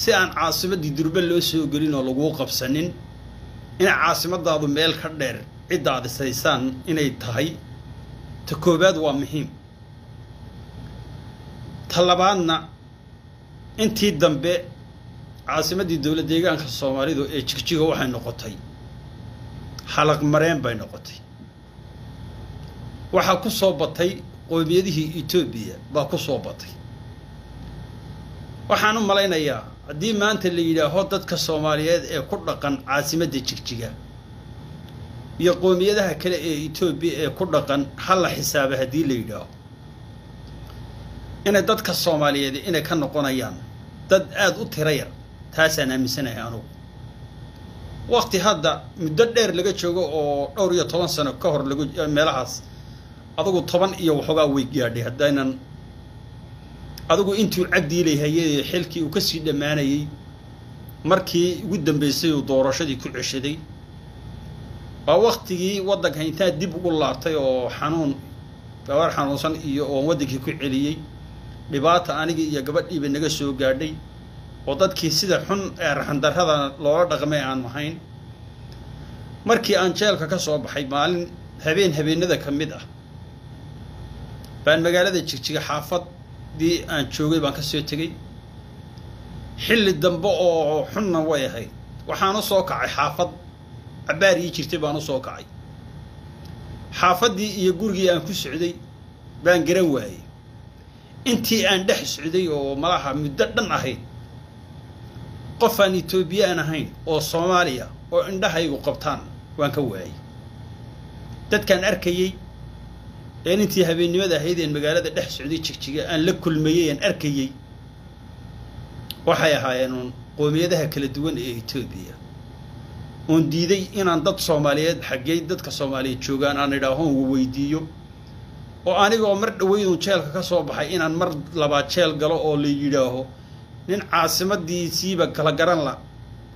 si aan caasimaddii durbe loo soo gelin oo laguu qabsanin inay caasimadaadu meel ka dheer ciddaad isaysaan inay tahay ta koowaad waa muhiim. Ta labaadna intii dambe caasimaddii dowla deegaanka soomaalidu ee jigjiga waxay noqotay xalaq mareen bay noqotay waxaa ku soo batay qoomiyadihii etoobiya baa ku soo batay. Waxaan u malaynayaa haddii maanta la yidhaaho dadka soomaaliyeed ee ku dhaqan caasimadda jigjiga iyo qoomiyadaha kale ee etoobiya ee ku dhaqan ha xisaaba haddii la yidhaaho. Inay dadka soomaaliyeed inay ka noqonayaan dad aada u tira yar taasaan aaminsanahay anugu. Waqti hadda muddo dheer laga joogo oo dhowr iyo toban sano ka hor lagu meelahaas adugu toban iyo waxoogaa way gaadhay haddaynan adigu intuu cabdiilay hayay xilkii uu ka sii dhammaanayey markii ugu dambeysay uu doorashadii ku ceshaday waa waktigii waddanka intaa dib ugu laabtay oo xanuun gabar xanuunsan iyo oon waddankii ku celiyey. Dhibaata anigii iyo gabadhiiba naga soo gaadhay oo dadkii sida xun ee raxandarrada loola dhaqmay aan ahayn. Markii aan jeelka ka soo baxay maalin habeen habeenada ka mid ah baan magaalada jigjiga xaafadii aan joogay baan ka soo tegey xilli dambe oo xunna way ahayd. Waxaan u soo kacay xaafad. Cabbaar ii jirtay baan u soo kacay. Xaafaddii iyo gurigii aan ku socday baan garan waayey. Intii aan dhex socday oo malaha muddo dhan ahayd qof aan etoobiyaan ahayn oo soomaaliya oo indhahaygu qabtaan waan ka waayey. Dadkaan arkayey een intii habeennimada ahayd een magaalada dhex socday jigjiga aan la kulmayey aan arkayey waxay ahaayeen uun qoomiyadaha kala duwan ee etoobiya oon diiday inaan dad soomaaliyeed xaggey dadka soomaaliyeed joogaan aan idhaahoon weydiiyo. Oo anigoo mar dhaweydun jeelka ka soo baxay inaan mar labaad jeel galo oo la yidhaaho nin caasimadiisiiba kala garan la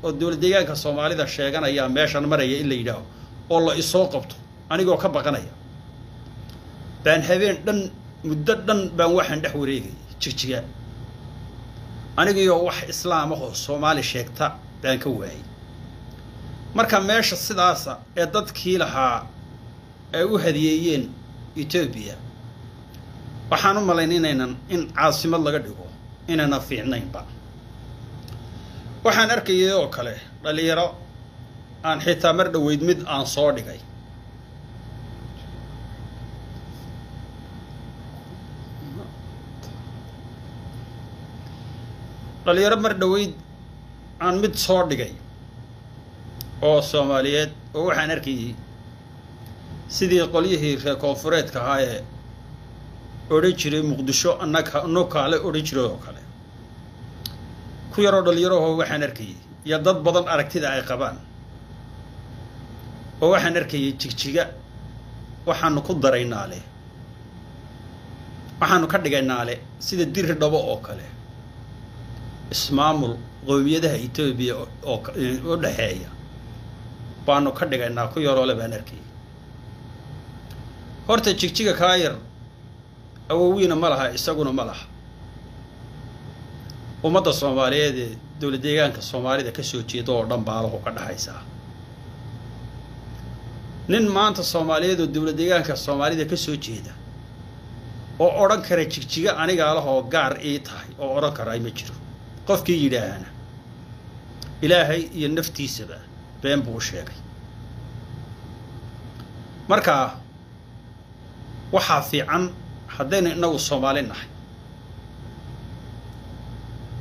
oo dowla deegaanka soomaalida sheeganaya meeshan maraya in la yidhaaho oo la isoo qabto anigoo ka baqanaya baan habeen dhan muddo dhan baan waxaan dhex wareegayay jigjiga anigaioo wax islaam ah oo soomaali sheegta baan ka waayay. Marka meesha sidaasa ee dadkii lahaa ay u hadiyeeyeen etoobiya waxaan u malayn inaynan in caasimad laga dhigo inayna fiicnaynba. Waxaan arkayay oo kale dhalinyaro aan xitaa mar dhoweyd mid aan soo dhigay dhalinyaro mar dhoweyd aan mid soo dhigay oo soomaaliyeed oo waxaan arkayay sidii qolyihii reer koonfureedka ahaa ee odhan jiray muqdisho annaga nukaale odhan jiray oo kale. Ku yaroo dhalinyarahoo waxaan arkayay iyo dad badan aragtida ay qabaan. Oo waxaan arkayay jigjiga waxaanu ku daray naale. Waxaanu ka dhigay naale sida diri dhabo oo kale ismaamul qoomiyadaha etoobiya oo u dhexeeya baanu ka dhigaynaa ku yaroole baan arkayay horta jigjiga kaa yar awowiina ma laha isaguna ma laha. Ummadda soomaaliyeed ee dowla deegaanka soomaalida ka soo jeeda oo dhan baalahu ka dhexaysaa nin maanta soomaaliyeed oo dowla deegaanka soomaalida ka soo jeeda oo odhan kara jigjiga anigaa lahoo gaar ii tahay oo odhan kara ma jiro qofkii yidhaahana ilaahay iyo naftiisaba been buu u sheegay. Marka waxaa fiican haddaynu innagu soomaali nahay.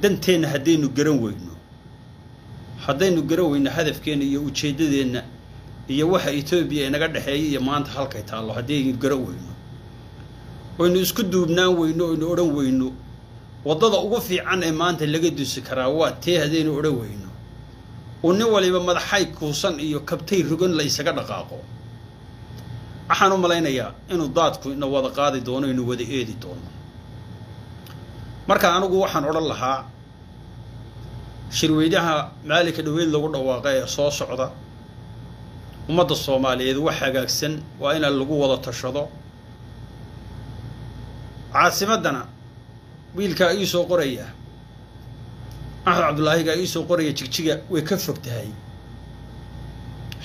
Danteenna haddaynu garan weyno. Haddaynu garan weyno hadafkeenna iyo ujeeddadeenna iyo waxa etoobiya inaga dhexeeya iyo maanta halkay taallo haddaynu garan weyno. Oynu isku duubnaan weyno oynu odhan weyno waddada ugu fiican ee maanta laga dusi karaa waa tee haddaynu odhan weyno. Uu nin waliba madaxay kuusan iyo kabtay rogan la isaga dhaqaaqo. Waxaan u malaynayaa inuu daadku ina wada qaadi doono inu wada eedi doono. Marka anigu waxaan odhan lahaa shirweynaha maalinka dhaweyd lagu dhawaaqa ee soo socda ummadda soomaaliyeed wax hagaagsan waa in lagu wada tashado. Caasimaddana wiilkaa ii soo qoraya. Axmed cabdulaahigaa ii soo qoraya jigjiga way ka fog tahay.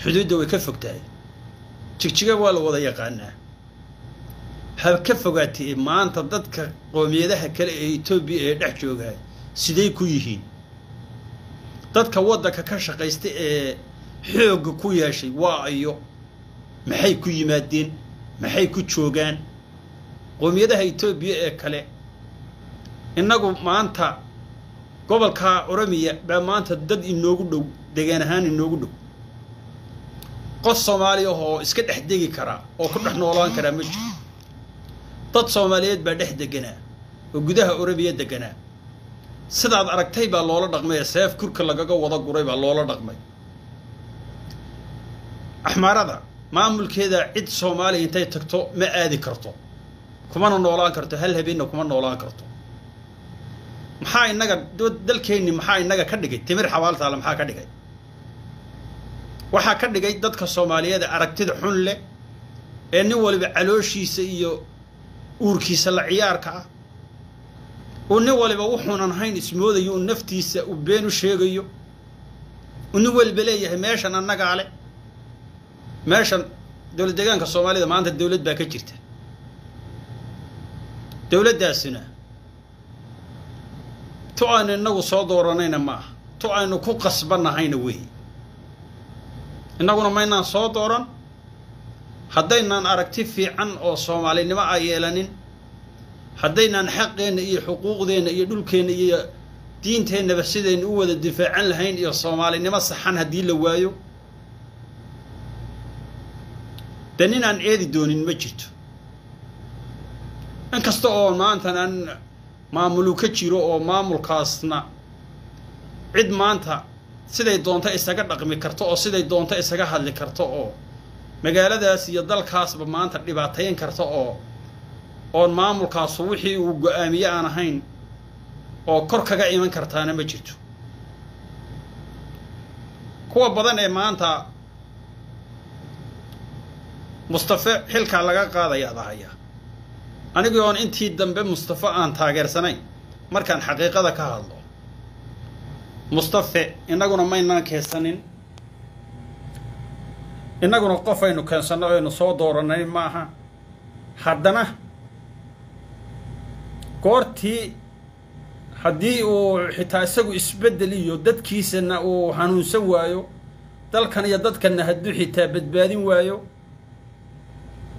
Xuduudda way ka fog tahay. Jigjiga waa la wada yaqaanaa. Ha ka fogaatee maanta dadka qoomiyadaha kale ee etoobiya ee dhex joogahay siday ku yihiin? Dadka waddanka ka shaqaysta ee xoogga ku yeeshay waa ayo. Maxay ku yimaadeen? Maxay ku joogaan? Qoomiyadaha etoobiya ee kale innagu maanta gobolka oromiya baa maanta dad inoogu dhow degaan ahaan inoogu dhow. Qof soomaali ah oo iska dhex degi karaa oo ku dhex noolaan karaa ma jiro. Dad soomaaliyeed baa dhex deganaa oo gudaha oromiya deganaa sidaad aragtay baa loola dhaqmay ee seef kurka lagaga wada guray baa loola dhaqmay. Axmaarada maamulkeeda cid soomaaliya intay tagto ma aadi karto. Kumana noolaan karto hal habeenna kuma noolaan karto maxaa innaga dalkeenni maxaa innaga ka dhigay? Timir xabaaltaale maxaa ka dhigay? Waxaa ka dhigay dadka soomaaliyeed aragtida xun leh ee nin waliba calooshiisa iyo uurkiisa la ciyaarka ah. Uu nin waliba wuxuunan hayn ismoodayo uu naftiisa uu been u sheegayo. Uu nin waliba leeyahay meeshan annagaa le meeshan dowlad deegaanka soomaalida maanta dowlad baa ka jirta. Dowladdaasina tu aynu innagu soo dooranayna ma aha. Tu aynu ku qasbannahayna weeye innaguna maynaan soo dooran? Haddaynaan aragti fiican oo soomaalinimo a yeelanin haddaynaan xaqeenna iyo xuquuqdeenna iyo dhulkeenna iyo diinteennaba sidaynu u wada difaacan lahayn iyo soomaalinimo saxan haddii la waayo? De nin aan eedi doonin ma jirto. In kasta oo maantan aan maamulu ka jiro oo maamulkaasna cid maanta siday doonto isaga dhaqmi karto oo siday doonto isaga hadli karto oo magaaladaas iyo dalkaasba maanta dhibaatayn karta oo oon maamulkaasu wixii uu go'aamiye aan ahayn oo kor kaga iman kartaana ma jirto. Kuwa badan ee maanta mustafe xilkaa laga qaadayaad ahaya anigii oon intii dambe mustafe aan taageersanayn markaan xaqiiqada ka hadlo mustafe innaguna maynaan keensanin innaguna qof aynu keensanno aynu soo dooranay maaha haddana goortii haddii uu xitaa isagu isbeddel iyo dadkiisana uu hanuunsan waayo dalkan iyo dadkanna hadduu xitaa badbaadin waayo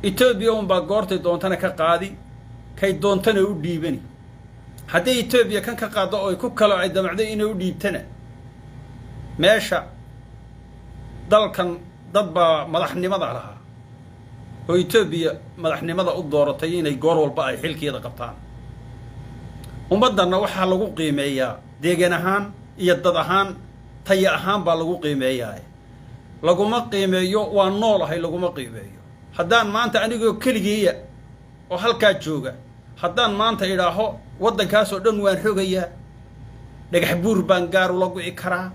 etoobiya unbaa goortay doontana ka qaadi kay doontana u dhiibani. Hadday etoobiya kan ka qaaddo oo ku kalo ay damacdo inay u dhiibtana meesha dalkan dad baa madaxnimada lahaa. Oo etoobiya madaxnimada u dooratay inay goor walba ay xilkeeda qabtaan. Ummaddanna waxaa lagu qiimeeyaa deegan ahaan iyo dad ahaan taya ahaan baa lagu qiimeeyaa. Laguma qiimeeyo waa noolahay laguma qiimeeyo. Haddaan maanta anigoo keligeeya oo halkaa jooga haddaan maanta idhaaho waddankaasoo dhan waan rogayaa dhagax buur baan gaar ula gu'i karaa.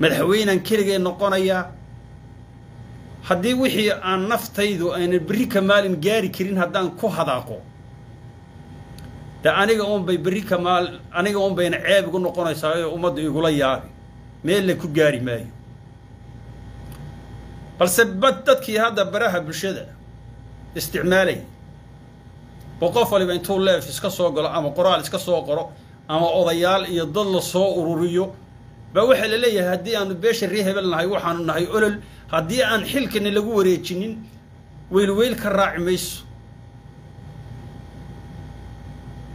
Madaxweynaan keligee noqonayaa. Haddii wixii aan naftaydu aynan berri ka maalin gaari karin haddaan ku hadaaqo de aniga unbay berri ka maal aniga unbayna ceeb igu noqonaysaa oo ummadda igula yaabi meelle ku gaari maayo. Balse bad dadkii hadda baraha bulshada isticmaalaya oo qof waliba intuu leef iska soo galo ama qoraal iska soo qoro ama odayaal iyo dad la soo ururiyo baa waxaa la leeyahay haddii aanu beesha ree hebel nahay waxaanu nahay olol. Haddii aan xilkana lagu wareejinin weylweyl ka raaci mayso.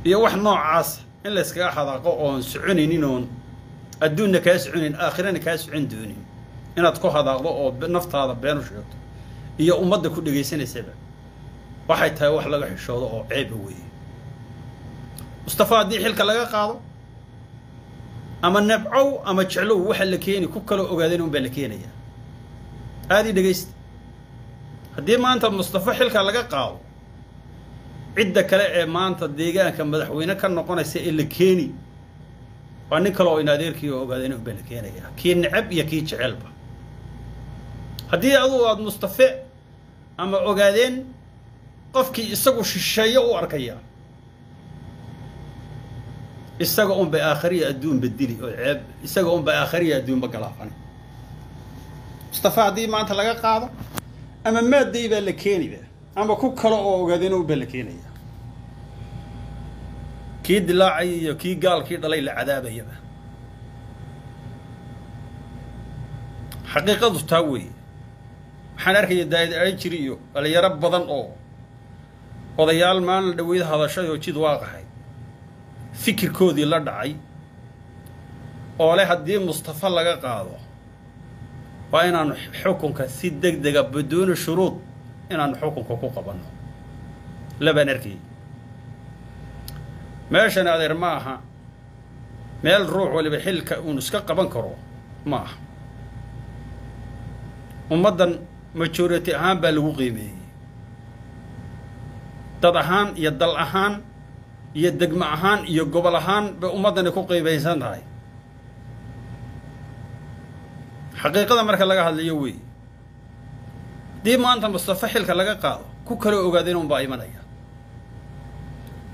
Iyo wax noocaasa in layskaga xadaaqo oon soconaynin oon adduunna kaa soconayn aakhirana kaa socon doonin. Inaad ku hadaaqdo oo naftaada been u sheegto. Iyo ummadda ku dhegaysanaysaba waxay tahay wax laga xishoodo oo ceeba weeye. Mustafa haddii xilka laga qaado ama nabcow ama jeclow waxa la keeni ku kaloo ogaadeen unbaa la keenayaa. Aadii dhegaysta haddii maanta mustafa xilka laga qaado cidda kale ee maanta deegaanka madaxweyne ka noqonaysa ee la keeni waa nin kale oo in adeerkii oo ogaadeen unbaa la keenayaa. Kii necab iyo kii jecelba. Haddii adugu aada mustafe ama ogaadeen qofkii isagu shisheeyo u arkaya. Isaga unbay aakhariya adduunba dili oo ceeb isaga unbay aakhariya adduunba galaafani. Mustafe haddii maanta laga qaado ama maadday baa la keeniba ama ku kale oo ogaadeen baa la keenaya. Kii dilaacay iyo kii gaalkii dhalay la cadaabayaba xaqiiqadu taa weeye. Waxaan arkaya daa'id ajiri iyo dhalinyaro badan oo odayaal maalin dhaweyd hadashay oo jid waaqahay fikirkoodii la dhacay. Oo leh haddii mustafa laga qaado waa inaanu xukunka si deg dega biduuni shuruud inaanu xukunka ku qabanno labaan arkayay meeshan adeer ma aha. Meel ruux waliba xilka uun iska qaban karo ma aha. Ummaddan majority ahaan baa lagu qiimeeyey dad ahaan iyo dal ahaan iyo degmo ahaan iyo gobol ahaan bay ummaddani ku qiimaysan tahay. Xaqiiqada marka laga hadlayo weeye haddii maanta mustafa xilka laga qaado ku kaloo ogaadeen unbaa imanaya.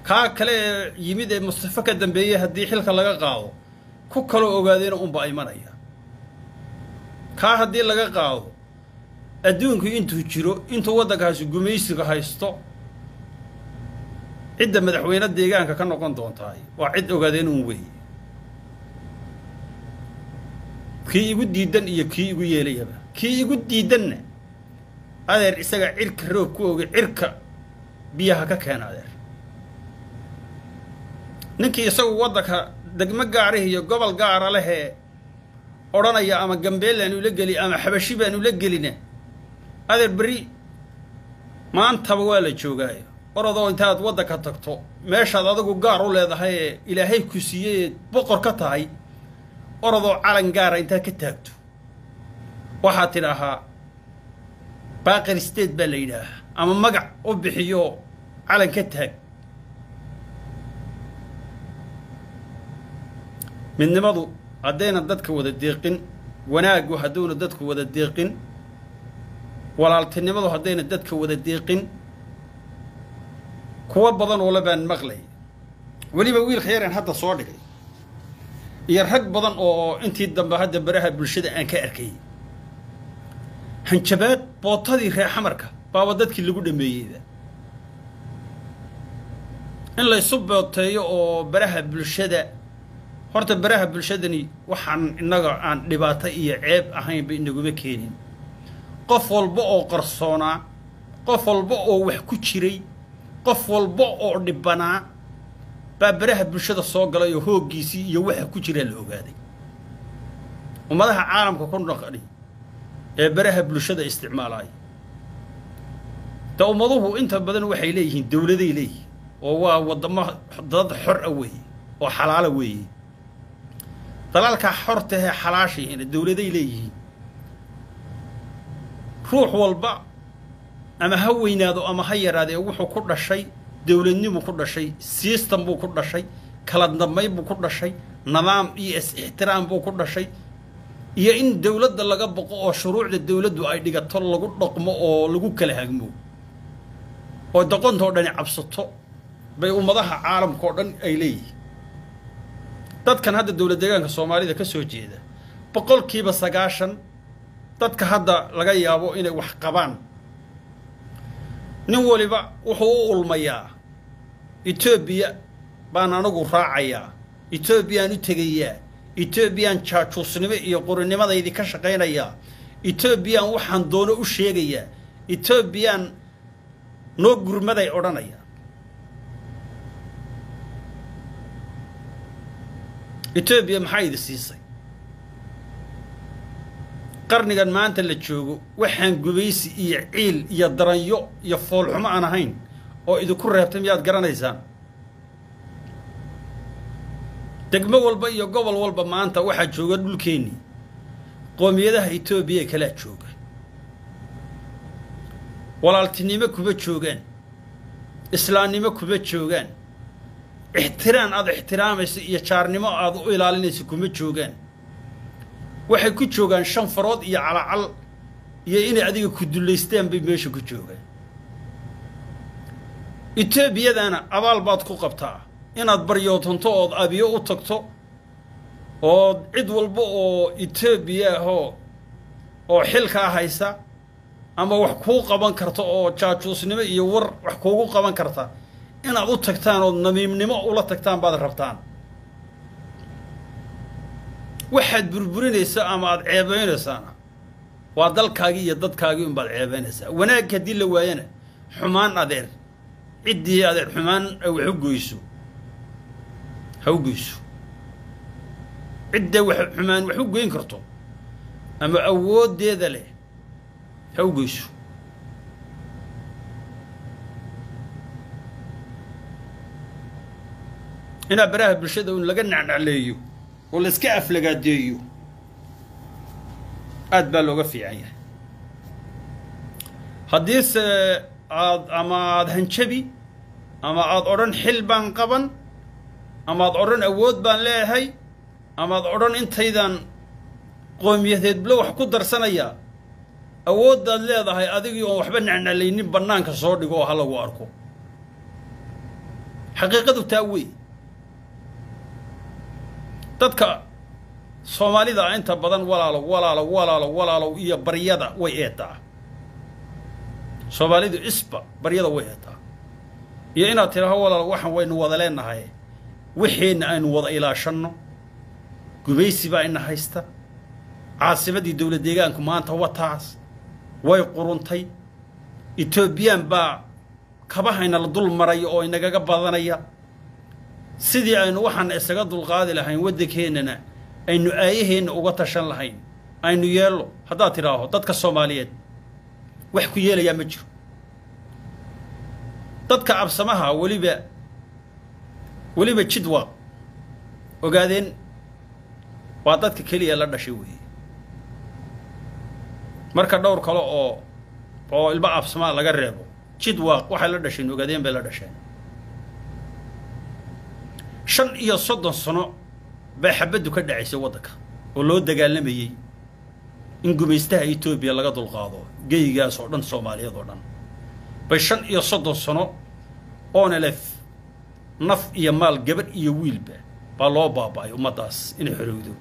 Kaa kale ee yimid ee mustafa ka dambeeyey haddii xilka laga qaado ku kaloo ogaadeen unbaa imanaya. Kaa haddii laga qaado adduunku intuu jiro intuu waddankaasi gumaysiga haysto cidda madaxweyne deegaanka ka noqon doontaay waa cid ogaadeen un weeye kii igu diidan iyo kii igu yeelayaba. Kii igu diidanna adeer isaga cirka roob ku oga cirka biyaha ka keena adeer. Ninkii isagu waddanka degmo gaarih iyo gobol gaara lehee odhanaya ama gambeellaanu la geli ama xabashi baanu la gelina adeer berri maantaba waa la joogaayo orodoo intaad waddanka tagto meeshaad adigu gaar u leedahay ee ilaahay ku siiyey eed boqor ka tahay orodoo calan gaara intaad ka taagto. Waxaad tidhaahaa baaqir state baa la yidhaahaa ama magac u bixiyo calan ka taag. Midnimadu haddayna dadka wada deeqin wanaaggu hadduuna dadku wada deeqin walaaltinimadu haddayna dadka wada deeqin kuwa badan oo le baan maqlay. Weliba wiilka yareen hadda soo dhigay. Iyo rag badan oo intii dambe hadda baraha bulshada aan ka arkay. Hanjabaad bootadii reer xamarka baaba dadkii lagu dhameeyeyda. In laysu booteeyo oo baraha bulshada horta baraha bulshadani waxaan innaga aan dhibaato iyo ceeb ahaynba inaguma keenin. Qof walba oo qarsoonaa qof walba oo wax ku jiray qof walba oo dhibbanaa baa baraha bulshada soo galay oo hooggiisii iyo waxa ku jiraa la ogaaday. Ummadaha caalamka ku naqani ee baraha bulshada isticmaalaaya de ummaduhu inta badan waxay leeyihiin dowladay leeyihiin oo waa waddamo dad xor a weeye oo xalaala weeye dalaalkaa xortahee xalaashiina dowladay leeyihiin. Ruux walba ama ha weynaado ama ha yaraadee wuxuu ku dhashay dowladnimu ku dhashay system buu ku dhashay kala dambayn buu ku dhashay nidaam iyo is-ixtiraam buu ku dhashay. Iyo in dowladda laga boqo oo shuruucda dowladdu ay dhigato lagu dhaqmo oo lagu kala hagmo. Oo doqontoo dhani cabsato bay ummadaha caalamka oo dhan ay leeyihiin. Dadkan hadda dowlad deegaanka soomaalida ka soo jeeda boqolkiiba sagaashan dadka hadda laga yaabo inay wax qabaan nin waliba wuxuu u ulmayaa. Etoobiya baan anigu raacayaa. Etoobiyaan u tegayaa. Etoobiyaan jaajuusnimo iyo qorinimadaydi ka shaqaynayaa. Etoobiyaan waxaan doono u sheegayaa. Etoobiyaan noo gurmaday odhanaya etoobiya maxaa idi siisay qarnigan maanta la joogo waxaan gubaysi iyo ciil iyo daranyo iyo foolxumo aan ahayn oo idinku reebtay miyaad garanaysaan? Degmo walba iyo gobol walba maanta waxaa jooga dhulkeennii qoomiyadaha etoobiya kalaa jooga. Walaaltinimo kuma joogaan. Islaamnimo kuma joogaan. Ixtiraan aad ixtiraamaysa iyo jaarnimo aad u ilaalinaysa kuma joogaan waxay ku joogaan shan farood iyo calacal iyo inay adiga ku dullaystaan bay meesha ku joogaan etoobiyadana abaal baad ku qabtaa. Inaad baryootanto ood abiyo u tagto ood cid walba oo etoobiya ahoo oo xilkaa haysa ama wax kuu qaban karta oo jaajuusnimo iyo war wax kuugu qaban karta. Inaad u tagtaan ood namiimnimo ula tagtaan baad rabtaan waxaad burburinaysaa ama aad ceebaynaysaana waa dalkaagii iyo dadkaagii unbaad ceebaynaysaa. Wanaag haddii la waayana xumaan adeer ciddii adeer xumaan wax u goyso. Ha u goyso. Cidda wax xumaan wax u goyn karto. Ama awooddeeda leh ha u goyso. Inaa baraha bulshada un laga nacnacleeyo oo la iska aflagaadeeyo aad baa looga fiican yahay. Haddiise aad ama aada hanjabi ama aada odhan xil baan qaban ama ad odhan awood baan leeyahay ama ad odhan intaydan qoomiyadeedblo wax ku darsanayaa awooddaad leedahay adigii oon waxba nacnalaynin bannaanka soo dhigo oo ha lagu arko. Xaqiiqadu taa wey dadka soomaalida ah inta badan walaalow walaalow walaalow walaalow iyo baryada way eetaa soomaalidu isba baryada way eetaa iyo inaad tidhaaho walaalow waxaan waynu wada leenahay. Wixeenna aynu wada ilaashanno. Gubaysi baa ina haysta. Caasimadii dowlad deegaanku maanta wataas. Way quruntay. Etoobiyaan baa kabahayna la dul maraya oo inagaga badanaya sidii aynu waxaan isaga dulqaadi lahayn waddankeennana aynu aayaheenna uga tashan lahayn aynu yeello. Haddaad tidhaaho dadka soomaaliyeed wax ku yeelayaa ma jiro. Dadka absamaha weliba weliba jidwaaq ogaadeen waa dadka keliya la dhashay weeye. Marka dhowr kale oo oo ilmo absamaa laga reebo jidwaaq waxay la dhasheen ogaadeen bay la dhasheen shan iyo soddon sano baa xabaddu ka dhacaysay waddanka oo loo dagaalamayey in gumaystaha etoobiya laga dulqaado geyigaas oo dhan soomaaliyeed oo dhan. Bay shan iyo soddon sano onelef naf iyo maal gabadh iyo wiilba baa loo baaba'ay ummaddaas inay xorowdo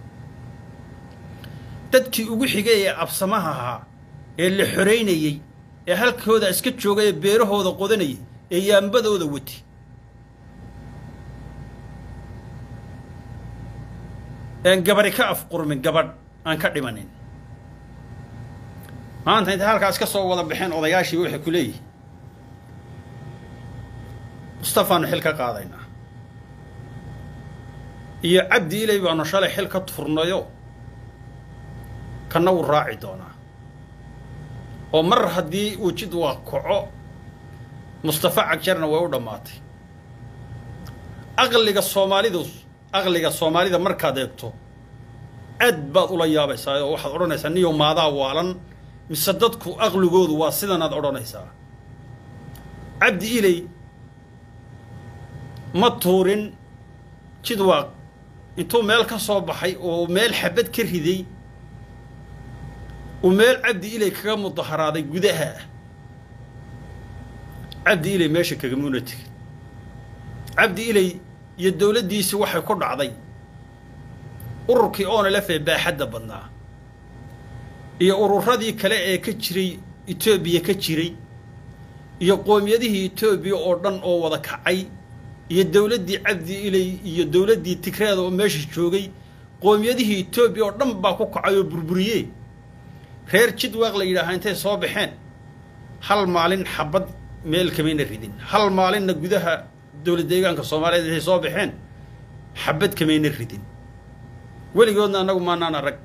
dadkii ugu xigay ee absamaha ahaa ee la xoraynayey ee halkooda iska joogay ee beerahooda qodanayay ee yaambadooda wati gabari ka afqurmin gabadh aan ka dhimanin. Maanta intay halkaas ka soo wada baxeen odayaashii waxay ku leeyihiin mustafaanu xil ka qaadaynaa iyo cabdi ilay baanu shalay xil ka turnayo kana wuu raaci doonaa. Oo mar haddii uu jid waa kaco mustafa cagjarna way u dhammaatay. Aqliga soomaalidu aqliga soomaalida markaad eegto aad baad ula yaabaysaa oo waxaad odhanaysaa niyo maadaa waalan. Mise dadku aqligoodu waa sidanaad odhanaysaa. Cabdi ilay ma tuurin jidwaaq intuu meel ka soo baxay oo meel xabad ka riday uu meel cabdi ilay kaga mudaharaaday gudaha. Ah cabdi ilay meesha kagamuna tegin. Cabdi ilay iyo dowladdiisii waxay ku dhacday. Ururkii oonalefee baaxadda badnaa. Iyo ururadii kale ee ka jiray etoobiya ka jiray. Iyo qoomiyadihii etoobiya oo dhan oo wada kacay. Iyo dowladdii cabdi ilay iyo dowladdii tigreeda oo meesha joogay. Qoomiyadihii etoobiya oo dhan baa ku kacay oo burburiyee reer jidwaaq la yidhaahaa intay soo baxeen. Hal maalin xabad meel kamayna ridin. Hal maalinna gudaha dowlad deegaanka soomaaliyeed intay soo baxeen xabad kamayna ridin. Weligoodna annagu maanaan arag.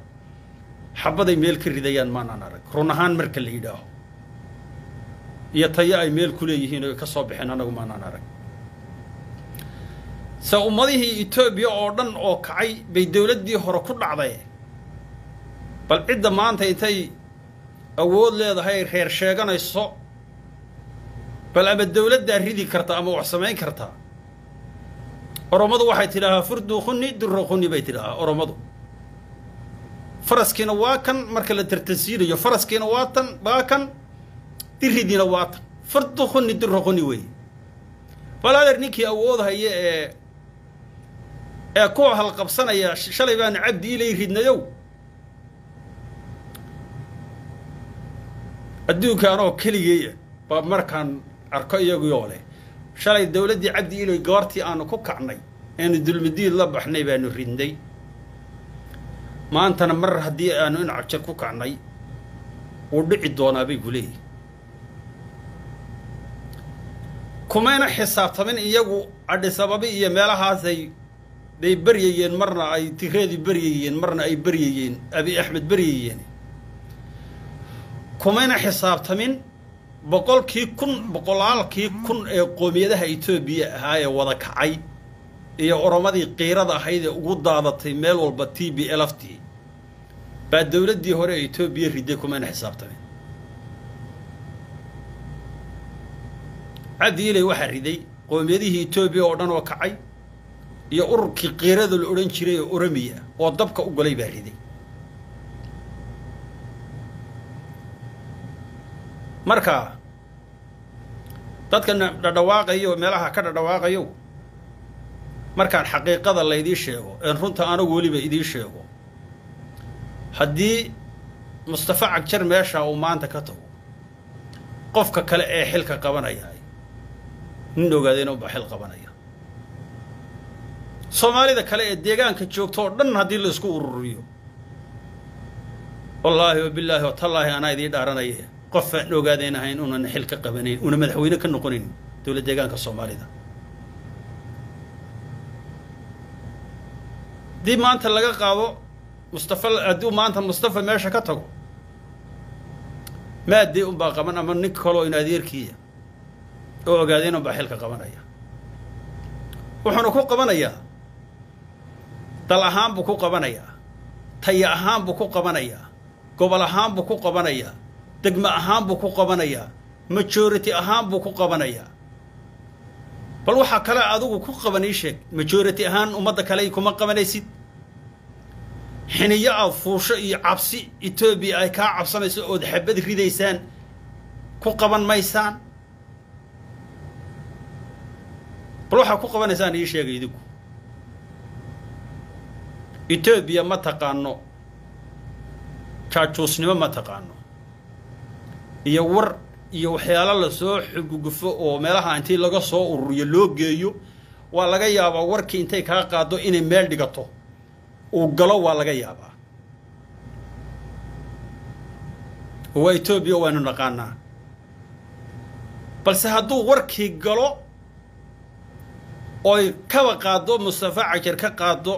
Xabaday meel ka ridayaan maanaan arag. Run ahaan marka la yidhaaho. Iyo tayo ay meel ku leeyihiin oo ka soo baxeen annagu maanaan arag. Se ummadihii etoobiya oo dhan oo kacay bay dowladdii hore ku dhacday. Bal cidda maanta intay awood leedahay ay reer sheeganayso bal ama dowladdaa ridi karta ama wax samayn kartaa orommadu waxay tidhaahaa furduu khuni khuni bay tidhaahaa orommadu faraskiina waa kan marka la tartansiinayo faraskiina waa tan waa kan diridiina waa tan. Farduquni diroqoni weeye bal adeer ninkii awoodhaya ee ee ku halqabsanaya shalay baana cabdi ilay ridnayow. Adduunka anoo keligeeya baa markaan arko iyaguyoo leh shalay dowladdii cabdi ilay goortii aanu ku kacnay eenu dulmidiid la baxnay baanu ridnay maantana mar haddii aanu in cabjar ku kacnay wuu dhici doonaa bay ku leeyihiin kumayna xisaabtamin iyagu adhisababi iyo meelahaasay day baryayeen marna ay tireedii baryayeen marna ay baryayeen abi axmed baryayeen. Kumayna xisaabtamin boqolkii kun boqolaalkii kun ee qoomiyadaha etoobiya ahaa ee wada kacay iyo oromadii kiirada ahayd ee ugu daadatay meel walba t b elaftii baa dowladdii hore ee etoobiya riday kumayna xisaabtamin. Cabdi ilay waxaa riday qoomiyadihii etoobiya oo dhan oo kacay iyo ururkii kiirada la odhan jiray ee oromiya oo dabka u golay baa riday marka dadka dhadhawaaqayo meelaha ka dhadhawaaqayo markaan xaqiiqada laydii sheego een runta anagu weliba idii sheego haddii mustafa cagjar meesha uu maanta ka tago qofka kale ee xilka qabanaya nin ogaadeen unbaa xil qabanaya. Soomaalida kale ee deegaanka joogto oo dhan haddii la isku ururiyo wallaahi wa bilaahi wa anaa idii dhaaranaya qof aan ogaadeen ahayn unan xil ka qabanayn una madaxweyne ka noqonayn dowla deegaanka soomaalida. Haddii maanta laga qaado mustafa hadduu maanta mustafa meesha ka tago maadee unbaa qaban ama nin kaloo in adeerkiiya oo ogaadeen unbaa xilka qabanaya. Wuxuuna ku qabanayaa dal ahaan buu ku qabanayaa taya ahaan buu ku qabanayaa gobol ahaan buu ku qabanayaa degmo ahaan buu ku qabanayaa majority ahaan buu ku qabanayaa bal waxaa kale adigu ku qaban ii sheeg majority ahaan ummadda kale kuma qabanaysid. Xiniyo aad fuusho iyo cabsi etoobiya ay kaa cabsanayso ood xabad ridaysaan ku qaban maysaan. Bal waxaa ku qabanaysaan ii sheegay idinku. Etoobiya ma taqaano. Jaajuusnimo ma taqaano iyo war iyo waxyaalo la soo xugugufo oo meelaha intii laga soo ururiyo loo geeyo waa laga yaabaa warkii intay kaa qaado inay meel dhigato. Uu galo waa laga yaabaa. Waa etoobiya waynu naqaanaa. Balse hadduu warkii galo oy kaba qaado mustafa cajar ka qaado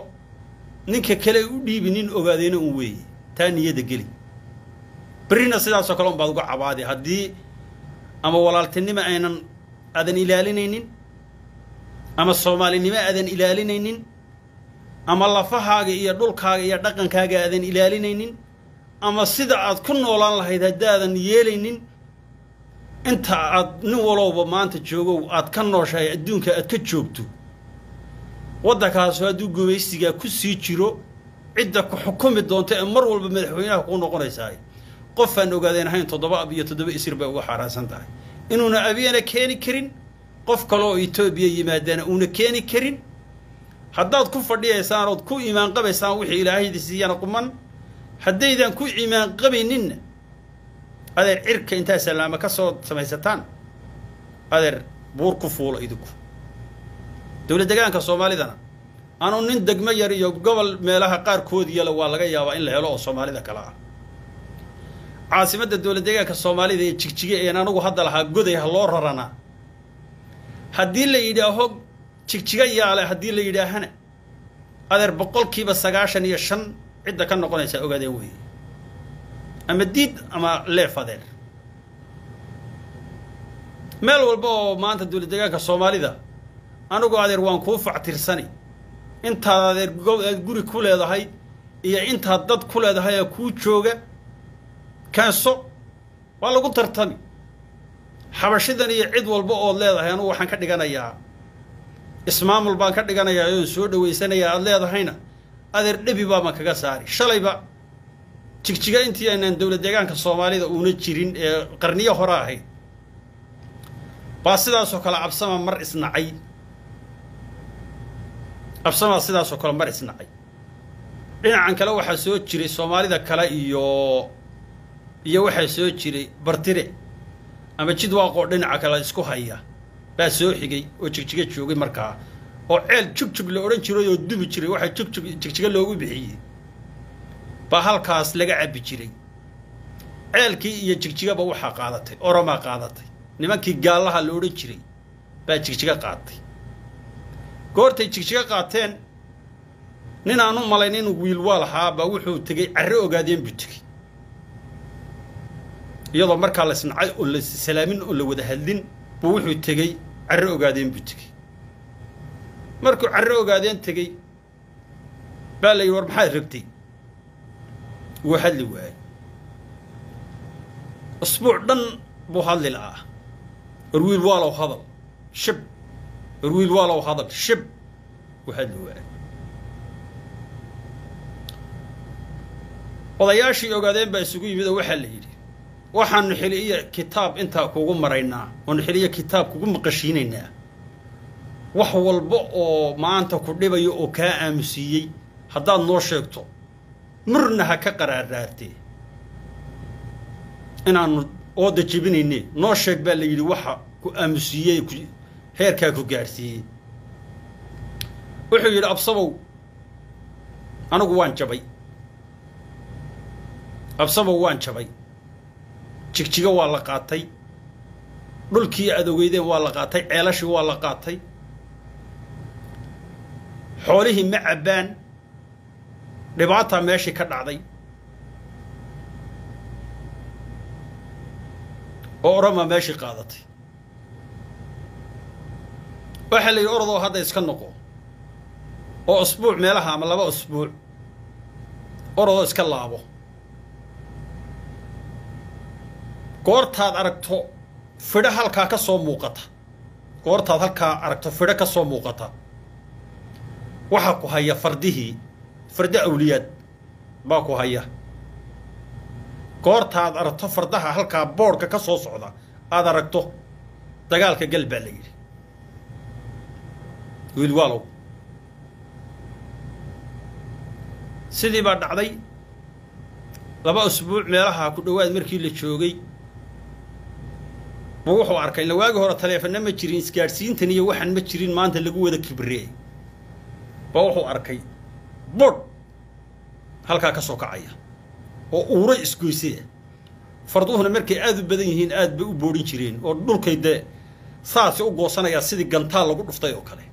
ninka kale u dhiibi nin ogaadeyna un weeye taa niyada geli berrina sidaasoo kale un baad uga cabaadi. Haddii ama walaaltinimo aynan aadan ilaalinaynin ama soomaalinimo aadan ilaalinaynin ama lafahaaga iyo dhulkaaga iyo dhaqankaaga aadan ilaalinaynin ama sida aad ku noolaan lahayd haddaadan yeelaynin inta aad nin walowba maanta joogow aad ka nooshahay adduunka aad ka joogto waddankaasu hadduu gumaysigaa ku sii jiro cidda ku xukumi doonta ee mar walba madaxweynaha kuu noqonaysaay qofaan ogaadeen ahayn toddoba ab iyo toddoba isir bay uga xaaraansan tahay inuuna abiyana keeni karin qof kale oo etoobiya yimaadaana uuna keeni karin. Haddaad ku fadhiyaysaan ood ku iimaan qabaysaan wixii ilaahaydi siiyana quman. Haddaydan ku iimaan qabayninna adeer cirka intaa salaama ka soo samaysataan. Adeer buur ku fuulo idinku. Dowla degaanka soomaalidana anu nin degmo yar iyo gobol meelaha qaarkood yala waa laga yaabaa in la helo oo soomaalida kale ah caasimadda dowla deegaanka soomaalida ee jigjige een anugu hadda lahaa goday ha loo raranaa haddii la yidhaaho jigjiga yaale haddii la yidhaahana adeer boqolkiiba sagaashan iyo shan cidda ka noqonaysaa ogaadeen weeye ama diid ama leef adeer. Meel walba oo maanta dowla deegaanka soomaalida anigu adeer waan kuu factirsani. Intaad adeer aad guri ku leedahay iyo intaad dad ku leedahay ee kuu jooga keenso waa lagu tartami. Xabashidan iyo cid walba ood leedahay anugu waxaan ka dhiganayaa. Ismaamul baan ka dhiganayaa oon soo dhawaysanayaa aad leedahayna adeer dhebi baabaan kaga saari. Shalayba jigjiga intii aynaan dowlad deegaanka soomaalida uuna jirin ee qarniyo hore ahayd. Baa sidaasoo kale absama mar isnacay. Absamaa sidaasoo kale mar isnacay. Dhinacan kale waxaa soo jiray soomaalida kale iyo iyo waxaa soo jiray bartire ama jidwaaqoo dhinaca kale isku haya. Baa soo xigay oo jigjiga joogay markaa oo ceel jugjug la odhan jiray oo dubi jiray waxaa jugjug jigjiga loogu bixiyey baa halkaas laga cabbi jiray. Ceelkii iyo jigjigaba waxaa qaadatay oromaa qaadatay. Nimankii gaallaha la odhan jiray baa jigjiga qaatay. Goortay jigjiga qaateen nin aan u malayn inuu wiilwaal ahaa baa wuxuu tegey carro ogaadeen buu tegey iyadoo markaa la isnacay oo la salaamin oo la wada hadlin buu wuxuu tegey carro ogaadeen buu tegey. Markuu carro ogaadeen tegey baa la yidhi war maxaad rabtay? Wuu hadli waayey. Usbuuc dhan buu hadli la'aa war wiil waalow hadal shib. War wiil waalow hadal shib. Wuu hadli waayey. Odayaashii ogaadeen baa isugu yimid oo waxaa la yidhi waxaanu xiliya kitaab intaa kugu maraynaa waanu xiliya kitaab kugu maqashiinaynaa. Wax walba oo maanta ku dhibayo oo kaa aamusiiyey haddaad noo sheegto murna ha ka qaraaraartee inaanu ooda jebinayne noo sheeg baa la yidhi waxa ku aamusiiyey heerkaa ku gaadhsiiyey wuxuu yidhi absabow anigu waan jabay. Absabow waan jabay jigjiga waa la qaatay. Dhulkii aad ogeydeen waa la qaatay. Ceelashii waa la qaatay. Xoolihii ma cabbaan. Dhibaataa meeshii ka dhacday. Oo oromaa meeshii qaadatay. Waxaa la yidhi orodoo hadda iska noqo. Oo usbuuc meelaha ama laba usbuuc. Orodoo iska laabo goortaad aragto fidho halkaa ka soo muuqata. Goortaad halkaa aragto fidho ka soo muuqata. Waxaa ku haya fardihii fardo awliyaad baa ku haya. Goortaad aragto fardaha halkaa boodhka ka soo socda aad aragto dagaalka gal baa la yidhi. Wiil waalow. Sidii baa dhacday laba usbuuc meelaha ku dhowaad markii la joogay buu wuxuu arkay ila waagii hore taleefana ma jirin isgaadhsiintan iyo waxaan ma jirin maanta lagu wada kibree baa wuxuu arkay bodh halkaa ka soo kacaya oo uura isgoysaya farduhuna markay aada u badan yihiin aad bay u boodhin jireen oo dhulkay dee saasi u goosanayaa sidii gantaal lagu dhuftay oo kale.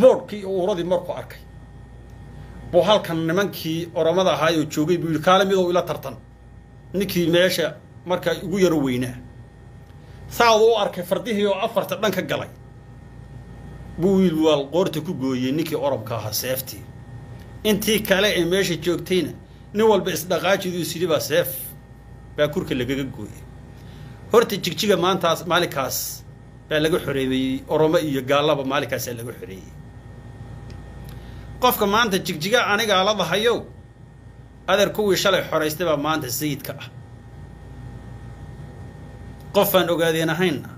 Boodhkii iyo uuradii markuu arkay. Buu halkan nimankii oromada ahaayoo joogay buu yidhi kaale midow ila tartan. Ninkii meesha markaa igu yaro weynaa saadu u arkay fardihii oo afarta dhan ka galay? Buu wiil waal qoorta ku gooyey ninkii oromka ahaa seeftii. Intii kale ee meesha joogtayna nin walba isdhaqaajidu isyidhi baa seef baa kurka lagaga gooyey horta jigjiga maantaas maalinkaas baa laga xoreeyey oromo iyo gaallaba maalinkaasaa laga xoreeyey. Qofka maanta jigjiga anigaa la dahayow adeer kuwii shalay xoraystay baa maanta sayidka ah qofaan ogaadeen ahaynna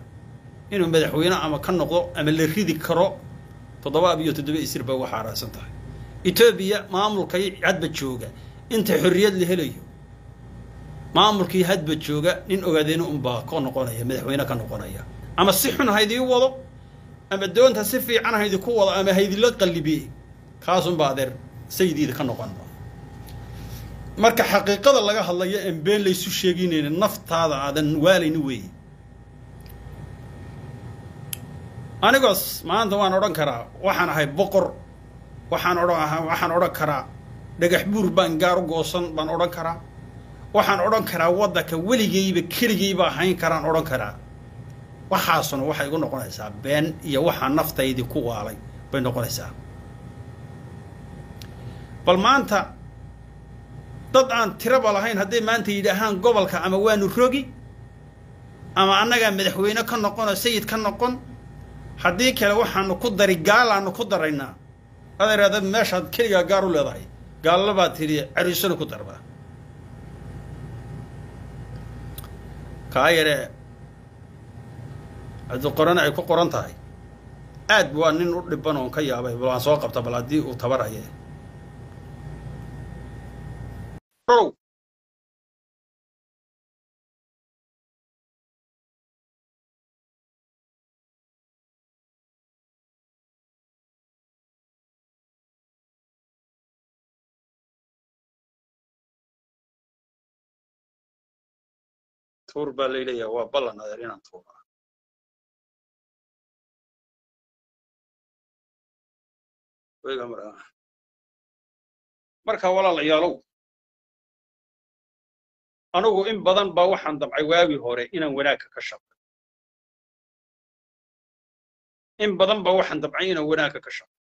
inuu madaxweyne ama ka noqdo ama la ridi karo toddobaab iyo toddoba isir bay uga xaaraasan tahay. Etoobiya maamulkay hadba jooga inta xorriyad la helayo maamulkii hadba jooga nin ogaadeena unbaa ka noqonaya madaxweyne ka noqonaya. Ama si xun haydii wado ama doonta si fiican haydinku wado ama haydila qallibiye kaasunbaa adeer sayidiida ka noqon marka xaqiiqada laga hadlayo en been laysu sheeginayna naftaada aadan waalayni weeye anigoos maanta waan odhan karaa waxaan ahay boqor waxaan odhan waxaan odhan karaa dhagax buur baan gaar u goosan baan odhan karaa. Waxaan odhan karaa waddanka weligayba keligayba ahayn karaan odhan karaa. Waxaasuna waxay igu noqonaysaa been iyo waxaa naftaydii ku waalay bay noqonaysaa. Bal maanta dad aan tiraba lahayn hadday maanta yidhaahaan gobolka ama waanu rogi ama annagaa madaxweyne ka noqon oo sayid ka noqon haddii kale waxaanu ku dari gaalaanu ku daraynaa. Adad meeshaad keligaa gaar u leedahay. Gaallo baa tidhi cariisona ku darbaa. Kaa yaree haddii qorana ay ku qoran tahay aad waa nin u dhiban oon ka yaabay bal waan soo qabta bal haddii uu tabaraya tuur baa layleeyaha waa ballan adeer inaan tuuraa marka walaalayaalow anugu in badan baa waxaan damcay waagii hore inaan wanaagka ka shaqo in badan baa waxaan damcay inaan wanaagka ka shaqo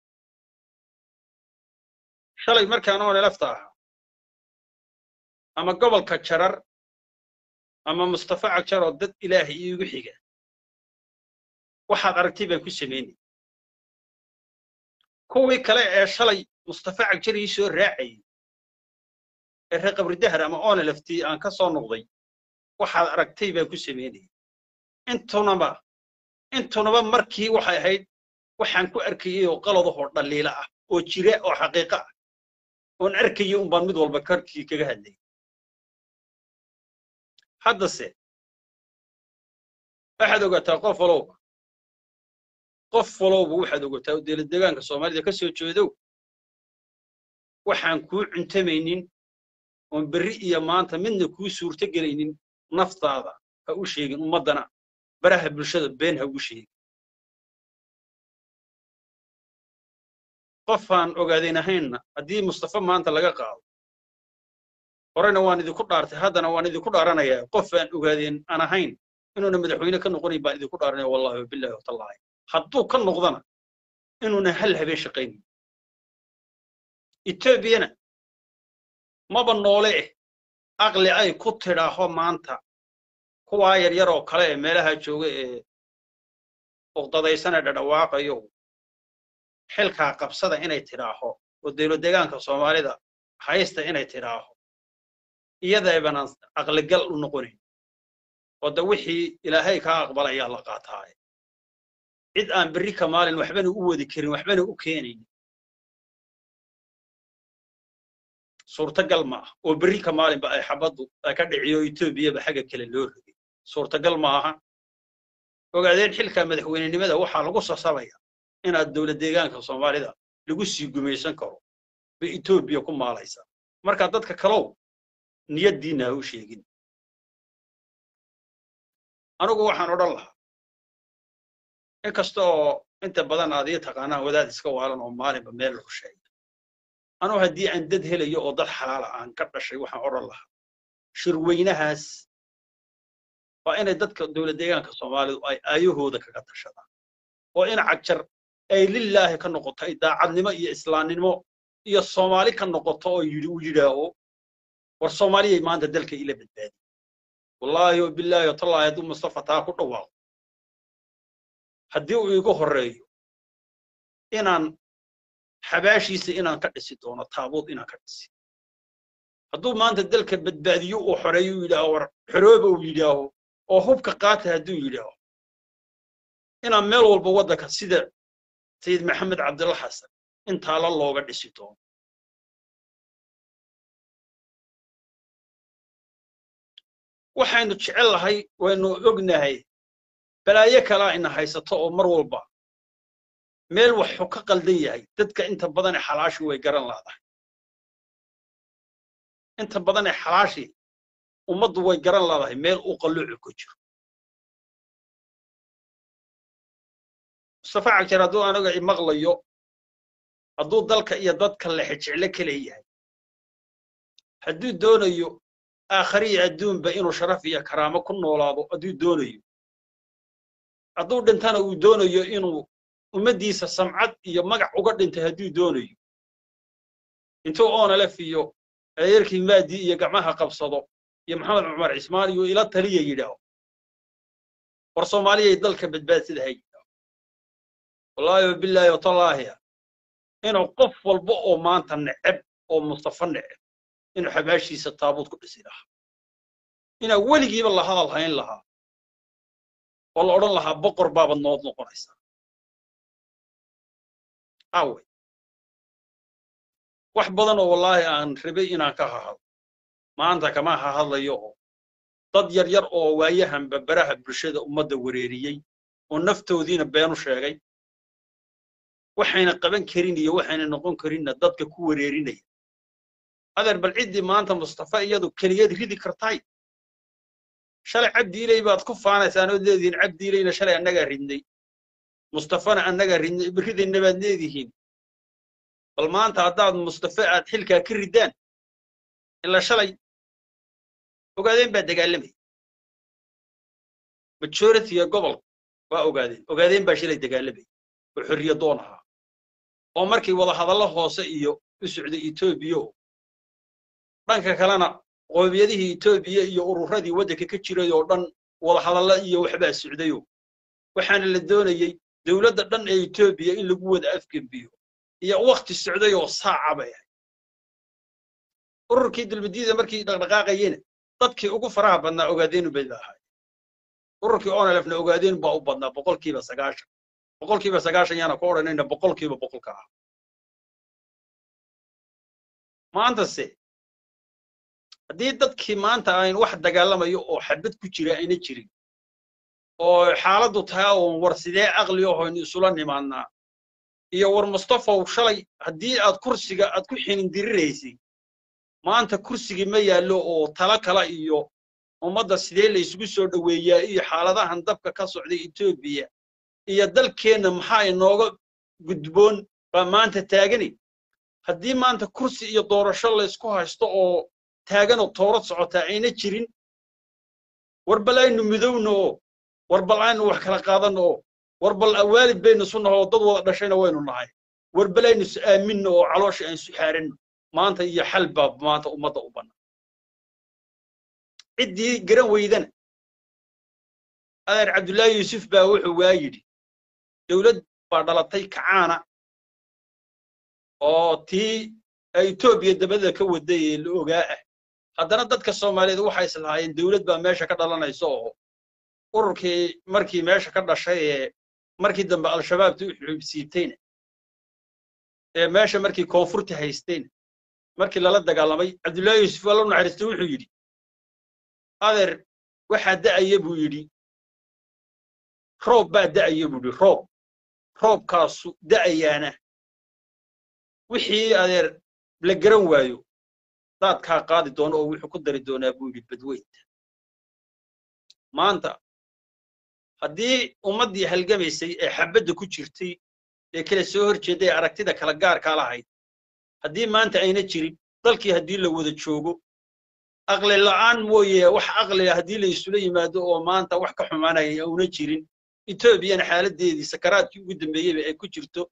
shalay markaan oon elafta ahaa ama gobolka jarar ama mustafa cagjar oo dad ilaahay iigu xiga waxaad aragtay baan ku samaynay kuwii kale ee shalay mustafa cagjar ii soo raacayay ee reer qabridahar ama oneleftii aan ka soo noqday waxaad aragtay baan ku samaynayay intunaba intunaba markii waxay ahayd waxaan ku arkayay oo qaladahoo dhaliila ah oo jira oo xaqiiqo ah. Oon arkayay unbaan mid walba karkii kaga hadlayay haddase waxaad ogaataa qof walowba qof walowba waxaad ogataa oo deegaanka soomaalida ka soo jeedow? Waxaan kuu cuntamaynin oon berri iyo maanta midna kuu suurto gelaynin naftaada ha u sheegin ummaddana baraha bulshada been ha ugu sheegin. Qofaan ogaadayn ahaynna haddii mustafa maanta laga qaado horena waan idinku dhaartay haddana waan idinku dhaaranayaa. Qof aan ogaadeen aan ahayn inuuna madaxweyne ka noqonayn baan idinku dhaaranaya wallahi wabillahi watallaahi hadduu ka noqdana inuuna hal habeen shaqaynayn etoobiyana maba noole eh aqli ay ku tidhaaho maanta. Kuwaa yaryar oo kale ee meelaha jooga ee uqdadaysana dhadhawaaqayo. Xilkaa qabsada inay tidhaaho. Oo dawlad deegaanka soomaalida haysta inay tidhaaho. Iyadaybanaan aqligal u noqonayn oo da wixii ilaahay kaa aqbalayaa la qaataaye. Cid aan berri ka maalin waxbana u wadi karin waxbana u keenayn suurtagal ma ah oo berri ka maalinba ay xabaddu ka dhiciyo etoobiyaba xagga kale loo rogay. Suurtagal ma aha. Ogaadeen xilka madaxweynenimada waxaa lagu sasabaya inaad dawlad deegaanka soomaalida lagu sii gumaysan karo bay etoobiya ku maalaysa. Marka dadka kalow niyaddiinna ha u sheegin. Anigu waxaan odhan lahaa in kasta oo inta badan aad ii taqaanaan wadaad iska waalan oo maalinba meel lagu sheega anugu haddii aan dad helayo oo dad xalaala aan ka dhashay waxaan odhan lahaa. Shirweynahaas waa inay dadka dawlad deegaanka soomaalidu ay aayahooda kaga tashadaan. Oo in cagjar ay lilaahi ka noqoto ay daacadnimo iyo islaamnimo iyo soomaali ka noqoto oo yidhi u yidhaaho war soomaaliyay maanta dalka ila badbaadi. Wallaahi o bilaahi o tallaahi hadduu mustafa taa ku dhawaaqo haddii uu igu horreeyo inaan xabaashiisa inaan ka dhisi doono taabuud inaan ka dhisi. Hadduu maanta dalka badbaadiyo uu xoreeyo u yidhaaho war xorooba uu yidhaaho oo hubka qaata hadduu yidhaaho. Inaan meel walba waddanka sida sayid maxamed cabdilla xasan intaala looga dhisi doono. Waxaynu jecel lahay waynu ognahay balaayo kalaa ina haysato oo mar walba meel waxu ka qaldan yahay dadka inta badan ee xalaashii way garan laadahay inta badan ee xalaashii ummaddu way garan laadahay meel uu qalluucu ku jiro. Mustafa cagjar hadduu anaga imaqlayo hadduu dalka iyo dadka lexe jecle ka leeyahay hadduu doonayo aakhariya adduunba inuu sharaf iyo karaamo ku noolaado hadduu doonayo hadduu dhintana uu doonayo inuu ummaddiisa samcad iyo magac uga dhintay hadduu doonayo. Intuu oonalef iyo adeerkii maadi iyo gacmaha qabsado iyo maxamed cumar cismaan iyo ila taliya yidhaaho war soomaaliyay dalka badbaadsida ha yidhaaho wallaahi wabilaahi watallaahiya inuu qof walba oo maanta neceb oo mustafa nece inuu xabaashiisa taabuud ku dhisi lahaa. Inaa weligiiba la hadal hayn lahaa. Oo la odhan lahaa boqor baabad nood noqonaysaa aawey wax badan oo wallaahi aan rabay inaan ka hahado maanta kama hahadlayo oo dad yar yar oo waayahan babaraha bulshada ummadda wareeriyey oo naftoodiina beenu sheegay. Waxayna qaban karin iyo waxayna noqon karinna dadka ku wareerinaya. Adeer bal ciddii maanta mustafa iyadu keligeed ridi kartaay. Shalay cabdiiley baad ku faanaysaan ood leedihiin cabdiileyna shalay annagaa ridnay mustafana annagaa ridnay ridayna baad leedihiin. Bal maanta haddaad mustafa aad xilkaa ka riddaan ilaa shalay ogaadeen baa dagaalamay. Majoritiga gobolka waa ogaadeen ogaadeen baa shalay dagaalamay. Oo xorriya doon ahaa. Oo markii wadahadallo hoose iyo u socday etoobiya oo dhanka kalena qoomiyadihii etoobiya iyo ururadii waddanka ka jiray oo dhan wadahadallo iyo waxbaa socdayoo waxaana la doonayey dowladda dhan ee etoobiya in lagu wada afgembiyo iyo wakti socday oo saaca bay ahayd ururkii dulmadiida markii dhaqdhaqaaqayena dadkii ugu faraha badnaa ogaadeenu bay ahayd ururkii onelefna ogaadeenu baa u badnaa boqolkiiba sagaashan. Boqolkiiba sagaashan yaana ku odhanayna boqolkiiba boqolka ah. Maantase haddii dadkii maanta ayn wax dagaalamayo oo xabad ku jira ayna jirin oo xaaladdu tahay oon war sidee aqli ahoynu isula nimaadnaa iyo war mustafaw shalay haddii aad kursiga aad ku xinindiriraysay maanta kursigii ma yaallo oo tala kala iyo ummadda sidee la isugu soo dhoweeyaa iyo xaaladahan dabka ka socday etoobiya iyo dalkeenna maxaa inooga gudboon baa maanta taagani? Haddii maanta kursi iyo doorasho laysku haysto oo taaganoo toorad socotaa ayna jirin war bal aynu midowna oo war bal aynu wax kala qaadanna oo war bal waalid baynu isu naho oo dad wada dhashayna waynu nahay. War bal aynu is aaminna oo caloosha aan isu xaaranno maanta iyo xal baa maanta ummadda u bannaan ciddii garan weydana adeer cabdullaahi yuusuf baa wuxuu waa yidhi dowlad baa dhalatay kacaana oo tii etoobiya dabada ka waday ee la ogaa ah haddana dadka soomaaliyeed waxay islahaayeen dowlad baa meesha ka dhalanaysa oo ururkii markii meesha ka dhashay ee markii dambe al-shabaabta u xuubsiibtayna ee meesha markii koonfurta haystayna markii lala dagaalamay cabdullaahi yuusuf waa la naxariistay wuxuu yidhi adeer waxaa da'aya buu yidhi roob baa da'aya buu yidhi roob roobkaasu da'ayaana wixii adeer la garan waayo daadkaa qaadi doono oo wuxuu ku dari doonaa buu yidhi badweynta. Maanta haddii ummaddii halgamaysay ee xabadda ku jirtay ee kala soo hor jeeday ee aragtida kala gaarkaa lahayd haddii maanta ayna jirin dalkii haddii la wada joogo aqli la'aan mooye wax aqliga haddii la isula yimaado oo maanta wax ka xumaanaya una jirin etoobiyana xaaladdeedii sakaraadkii ugu dambeeyeyba ay ku jirto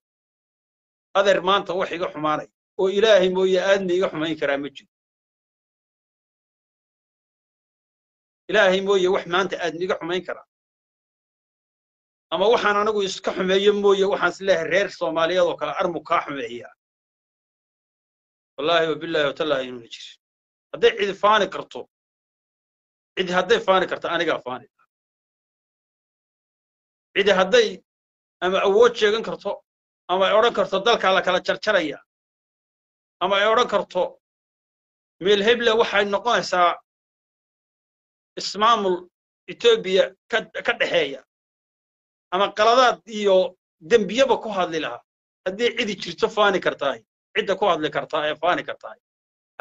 adeer maanta wax iga xumaanaya oo ilaahay mooye aadna iga xumayn karaa ma jiro. Ilaahay mooye wax maanta aadna iga xumayn karaa ama waxaan anigu iska xumeeyo mooye waxaan is leeyahay reer soomaaliyeed oo kale armu kaa xumeeyaa wallaahi wabilaahi watallaahi inuuna jirin hadday cidi faani karto cidi hadday faani karto anigaa faani. Cidi hadday ama awood sheegan karto ama ay odhan karto dalkaa la kala jarjaraya ama ay odhan karto meel heble waxay noqonaysaa ismaamul etoobiya ka dhexeeya ama qaladaad iyo dembiyaba ku hadli lahaa. Haddii cidi jirto faani kartahay. Cidda ku hadli kartaa ee faani kartahay.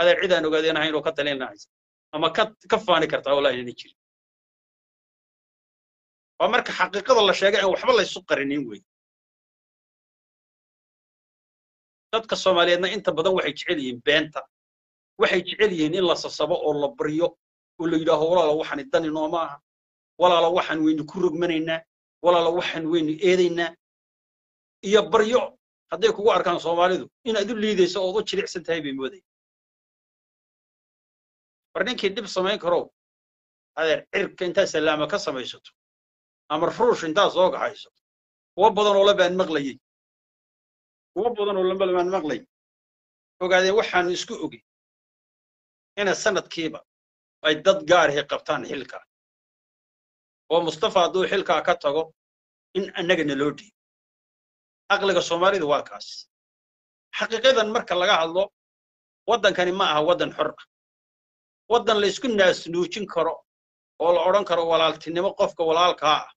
Adeer cid aan ogaadeen ahayn oo ka talin lahaysa ama ka ka faani kartaa wallahi inayna jirin. Waa marka xaqiiqada la sheegay aan waxba laysu qarinin wey dadka soomaaliyeedna inta badan waxay jecel yihiin beenta. Waxay jecel yihiin in la sasabo oo la baryo oo la yidhaaho walaalo waxaan dani nooma aha. Walaalo waxaan weynu ku rogmanaynaa walaalo waxaan weynu eedaynaa iyo baryo hadday kugu arkaan soomaalidu inaad u liidayso ood u jilicsan tahay bay moodaya war ninkii dhib samayn karow adeer cirka intaad salaama ka samaysato ama ruush intaad soo gaxaysato kuwa badan oo le baan maqlayey kuwa badan oo lambal baan maqlay ogaadeen waxaanu isku ogey ina sanadkiiba ay dad gaarahi qabtaan xilka oo mustafa hadduu xilkaa ka tago in annagana loo dhiibo aqliga soomaalida waa kaas. Xaqiiqadan marka laga hadlo waddankani ma aha waddan xor ah. Waddan laysku naasnuujin karo oo la odhan karo walaaltinimo qofka walaalkaa ah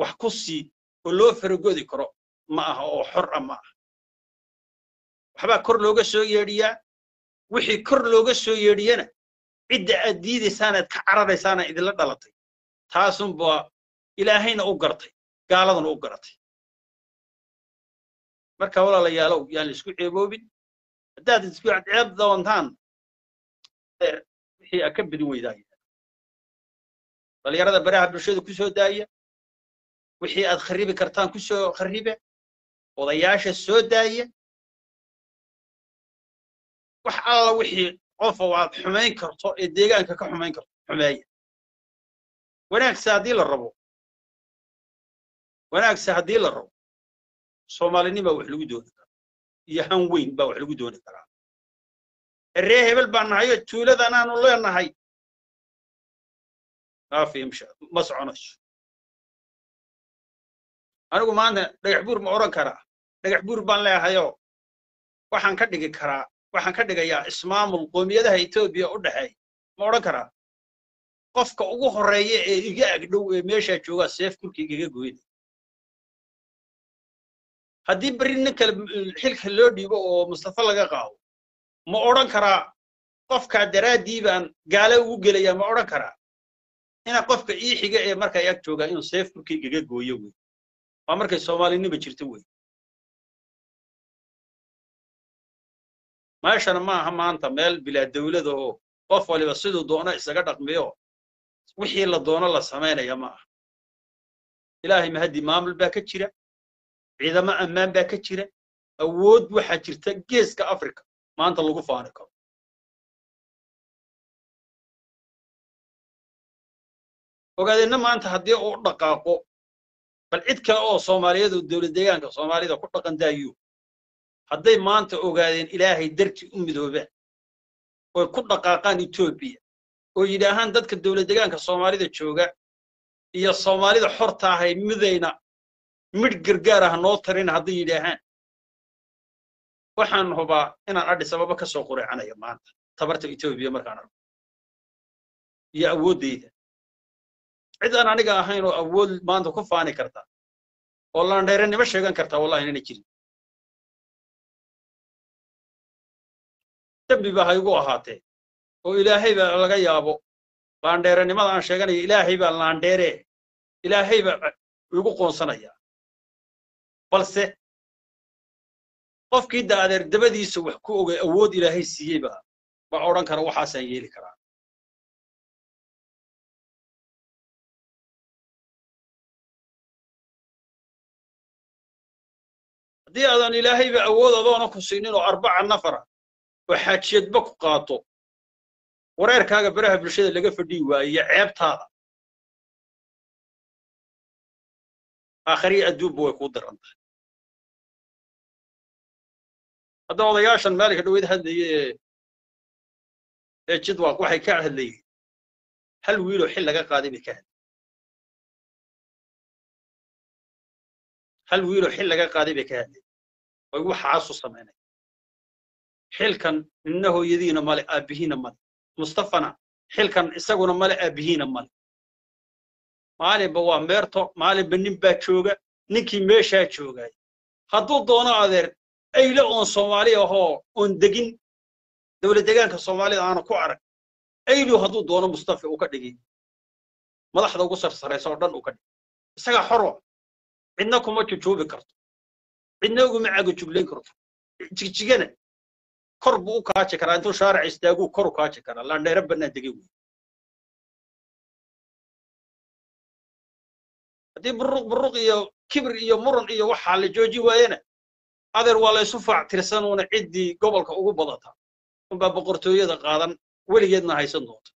wax ku sii oo loo faragodi karo ma aha oo xor ah ma aha. Waxbaa kor looga soo yeedhiyaa? Wixii kor looga soo yeedhiyana cidda aad diidaysaan aad ka cararaysaana idinla dhalatay taasunbaa ilaahayna u gartay gaaladana u garatay. Marka walaalayaalow yaan isku ceeboobin. Haddaad isku ceeb doontaan wixii aad ka bedi weydaaya dhalinyarada baraha bulshada ku soo daaya wixii aad kharibi kartaan ku soo kharibe odayaasha soo daaya wax alla wixii qofa aad xumayn karto ee deegaanka ka xumayn karto xumeeya wanaagse haddii la rabo. Wanaagse haddii la rabo. Soomaalinima wax lagu dooni karaa. Iyo han weyn baa wax lagu dooni karaa. Ree hebel baa nahayo tuuladan aanu leenahay. Ma soconayso anigu maanta dhagax buur ma odhan karaa. Dhagax buur baan leehayoo waxaan ka dhigi karaa. Waxaan ka dhigayaa ismaamul qoomiyadaha etoobiya u dhexeeya. Ma odhan karaa qofka ugu horreeya ee iga agdhow ee meeshaa joogaa seef kulkaygaga goyna haddii berri nin kale xilka loo dhiibo oo mustafa laga qaado ma odhan karaa qofkaa daraaddii baan gaale ugu gelayaa ma odhan karaa ina qofka ii xiga ee markaa ag joogaa inuu seef kulkaygaga gooyo wey. Waa markay soomaalinima jirto wey. Meeshana ma aha maanta meel bilaa dawlada oo qof waliba siduu doono isaga dhaqmiyo wixii la doono la samaynaya ma aha. Ilaahay mahaddi maamul baa ka jira ciidamo ammaan baa ka jira awood waxaa jirta geeska africa maanta lagu faani karo. Ogaadeenna maanta haddii uu dhaqaaqo bal cid kale oo soomaaliyeed oo dowlad deegaanka soomaalida ku dhaqan daayo hadday maanta ogaadeen ilaahay dartii u midoobaan oy ku dhaqaaqaan etoobiya oo yidhaahaan dadka dowlad deegaanka soomaalida jooga iyo soomaalida xorta ahay midayna midh gargaar ah noo tarin hadday yidhaahaan waxaan hubaa inaan adhi sababa ka soo qureecanaya maanta. Tabarta etoobiya markaan arko. Iyo awooddayda cid aan aniga ahayn oo awood maanta ku faani karta oo laandheeranimo sheegan kartaa wallahi inana jirin. Dembi baa ha igu ahaatee oo ilaahay baa laga yaabo. Laandheeranimada aan sheeganayo ilaahay baa laandheeree ilaahay baa igu qoonsanayaa balse qofkii da adeer dabadiisa wax ku ogay awood ilaahay siiyey baa baa odhan kara waxaasaan yeeli karaa. Haddii aadan ilaahayba awood adoona ku siinin oo arbaca nafara oo xaajiyadba ku qaato wareerkaaga baraha bulshada laga fadhiyi waaye ceebtaada. Aakhariya adduunba way kuu diran tahay. Hadda odayaashan maalinka dhaweyd hadlaye ee jidwaq waxay ka hadlayeen. Hal wiiloo xil laga qaaday bay ka hadlayeen. Hal wiiloo xil laga qaaday bay ka hadlayeen. Way waxaasu samaynay xilkan ninna hooyadiina male aabbihiina male mustafana xilkan isaguna male aabbihiina male maalinba waa meerto maalinba nin baa jooga ninkii meeshaa joogay. Hadduu doono adeer ayle oon soomaali ahoo oon degin dowlad deegaanka soomaalida aana ku arag. Aylu hadduu doono mustafa uu ka dhigay. Madaxda ugu sarsaraysa oo dhan uu ka dhigay. Isagaa xoro cidna kuma jujuubi karto. Cidna uguma cagajuglayn karto. Jigjigana kor buu u kaaji karaa intuu shaaric istaaguu kor u kaaji karaa. Laandheere bannaan degay wey haddii buruq buruq iyo kibir iyo muran iyo waxaa la jooji waayena adeer waa la isu faac tirsanuuna ciddii gobolka ugu badata. Unbaa boqortooyada qaadan weligeedna haysan doonta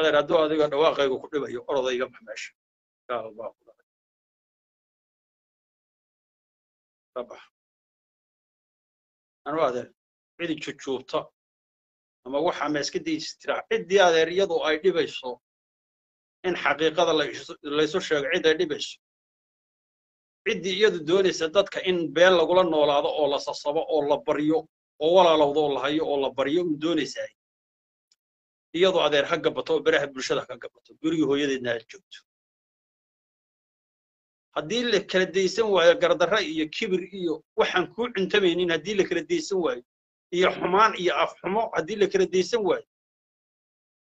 adeer hadduu adiga dhawaaqaygu ku dhibayo orodayga bax meesha gaal baa ku dhacay ka bax anu adeer cidi jujuubta ama waxa ma iska daystiraa ciddii adeer iyadu ay dhibayso in xaqiiqada laysu sheego cid ay dhibayso ciddii iyadu doonaysa dadka in been lagula noolaado oo la sasabo oo la baryo oo walaalowdo oo la hayo oo la baryo uu doonaysaay iyadu adeer ha gabato oo beraha bulshada ha gabato gurigii hooyadeedna ha joogto. Haddii la kala daysan waayo gardarra iyo kibir iyo waxaan kuu cuntamaynin haddii la kala daysan waayo iyo xumaan iyo afxumo haddii la kala daysan waayo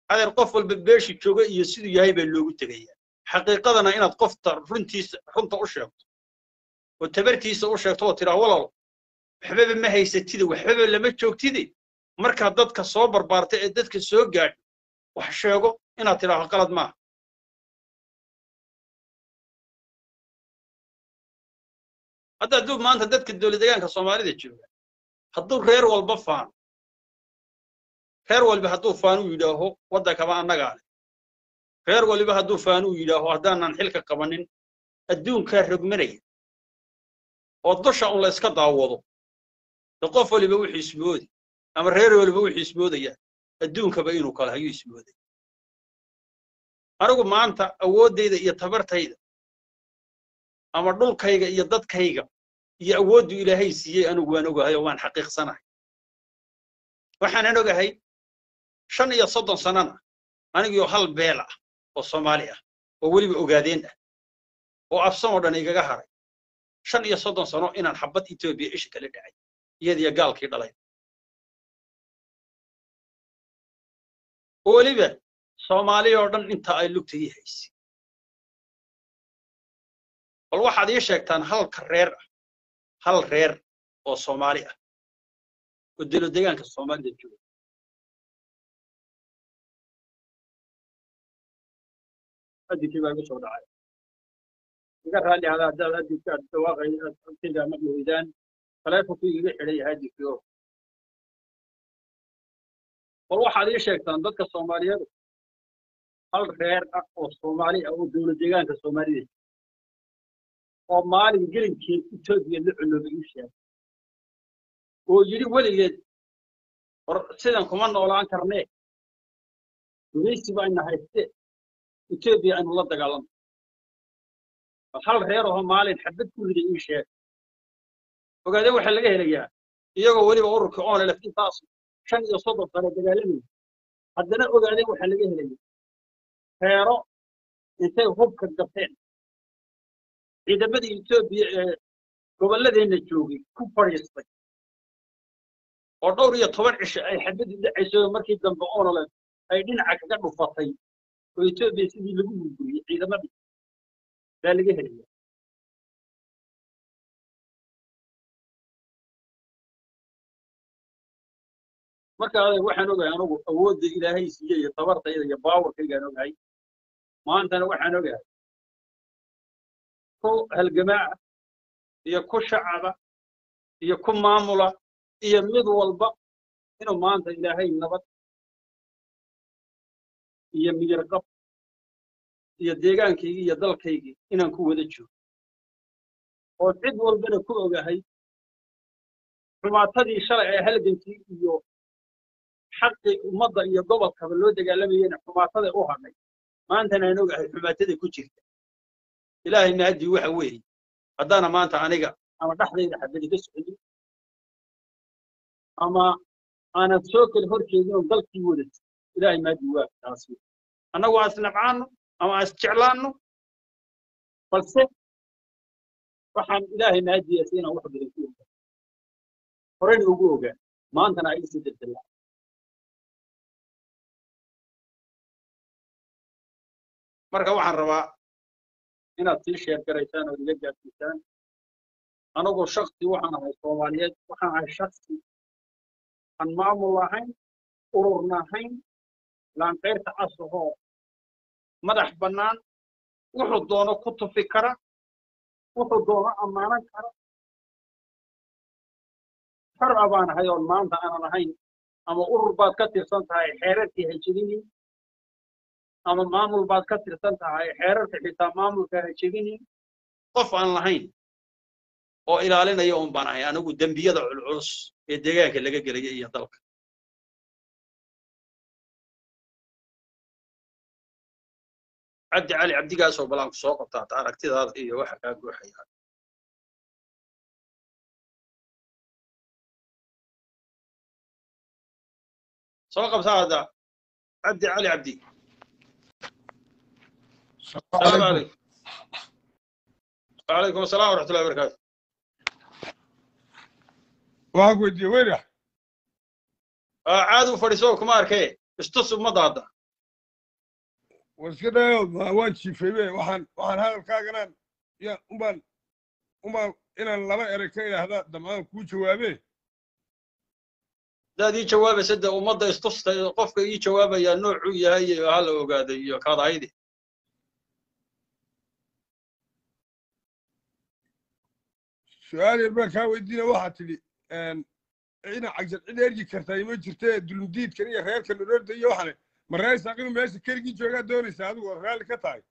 adeer qof walba beeshi jooga iyo siduu yahay baa loogu tegayaa. Xaqiiqadana inaad qofta runtiisa runta u sheegto oo tabartiisa u sheegto oo tidhaa walaal waxbaba ma haysatide waxbaba lama joogtide markaa dadka soo barbaarta ee dadka soo gaadha wax sheego inaad tidhaaho qalad maaha. Hadda hadduu maanta dadka dowladdegaanka soomaalida jooga hadduu reer walba faano. Reer walba hadduu faanuu yidhaaho waddankaba annagaa leh. Reer waliba hadduu faanuu yidhaaho haddaanan xilka qabanin adduunkaa rogmanaya oo dusha un la iska daawado. De qof waliba wuxuu ismoodi ama reer waliba wuxuu ismoodaya adduunkaba inuu kala hayuu ismooday anigu maanta awooddayda iyo tabartayda ama dhulkayga iyo dadkayga iyo awooddu ilaahay siiyey anigu waan ogahay oo waan xaqiiqsanahay. Waxaanan ogahay shan iyo soddon sannana anigio hal beel ah oo soomaali ah oo weliba ogaadeen ah oo absan oo dhan igaga haray. Shan iyo soddon sano inaan xabad etoobiya isha kala dhacay iyadiyo gaalkii dhalay weliba soomaaliya oo dhan intaa ay lugta ii haysay bal waxaad ii sheegtaan halka reer ah hal reer oo soomaali ah oo dowladdegaanka soomaalida jooga addinkii baa igu soo dhacay iga raalli hada haddaad addinka aad dhawaaqay aad agtayda ma weydaan taleefonku iga xidhan yahay bal waxaad ii sheegtaan dadka soomaaliyeed hal reer ah oo soomaali ah oo dowladdegaanka soomaalida oo maalin gelinkii etoobiya la culoobay ii sheegay. Oo yidhi weligeed hor sidan kuma noolaan karnee gumaysi bayna hayste etoobiya aynu la dagaalamo bal hal reer ahoo maalin xabad ku riday ii sheeg ogaadee waxaa laga helayaa? Iyagoo weliba ururka onelef intaas shan iyo soddon sano dagaalamaya haddana ogaadee waxaa laga helaya reero intay hubka gateen ciidamadii etoobiya ee gobolladeenna joogay ku fadhiistay. Oo dhowr iyo toban cisho ay xabaddu dhacayso markii dambe onolef ay dhinaca kaga dhufatay oo etoobiya sidii lagu burburiyey ciidamadii baa laga helaya marka adeeg waxaan ogahay anugu awoodda ilaahay siiye iyo tabartayda iyo baawarkaygaan ogahay. Maantana waxaan ogahay. Ku halgamaaca iyo ku shacaba iyo ku maamula iyo mid walba inuu maanta ilaahay nabad iyo miyirqab iyo deegaankaygii iyo dalkaygii inaan ku wada joogo. Oo cid walbana ku ogahay xumaatadii shalay ee halgankii iyo xaqii ummadda iyo gobolkaba loo dagaalamayeyna xumaataday u hadhay maantana aan ogahay xumaatada ku jirta. Ilaahay mahadii waxa weeye. Haddaana maanta aniga ama dhexdayda xabad iga soconin ama aanan soo kale horjeedin oo dalkii wadato ilaahay mahadii waa taasi. Annagu aan isnabcaanno ama aan isjeclaanno balse waxaan ilaahay mahadiyaasa inaan wax badan ku ogaa. Horeyna ugu ogaa maantana ay isii daldallaa marka waxaan rabaa inaad sii sheer garaysaan ood iga gaadsiisaan anagoo shaksi waxaan ahay soomaaliyeed waxaan ahay shaksi aan maamul lahayn ururna ahayn laanqayrta asahoo madax bannaan wuxuu doono ku tufi kara wuxuu doono ammaanan kara. Xor a baan ahay oon maanta aanan ahayn ama urur baad ka tirsan tahay xeerarkii hayjirinin ama maamul baad ka tirsan tahay xeerarka xitaa maamulka ha jebinin qof aan lahayn oo ilaalinaya un baan ahay anigu dembiyada culculus ee deegaanka laga gelaya iyo dalka. Cabdi cali cabdigaasoo balaan ku qabtaa ta aragtidaada iyo waxa kaa guuxaya. Soo qabtaa hadda cabdi cali cabdi السلام عليكم وعليكم السلام ورحمة الله وبركاته waxaan ku weydiiyey weynax caadi u fadhiiso kuma arkee istus ummadda hadda war iska dhayo ma- waan jiifaybe waxaan waxaan hadalkaaganaan ya umbaan umbaan inaan laba erey ka idhaahda damcaan kuu jawaabe hadaad ii jawaabaysa dee ummadda istusta qofka ii jawaabayaa noocuu yahay iyo hala ogaaday iyo kaadahaydi su'aal yar baan kaa weydiina waxaad tidhi ina cagjad cid ergi kartaa ima jirtee dulmdiidkan iyo reerkan ororda iyo waxane ma reer saaqinu meesha keligii joogaa doonaysa adigu raalli ka tahay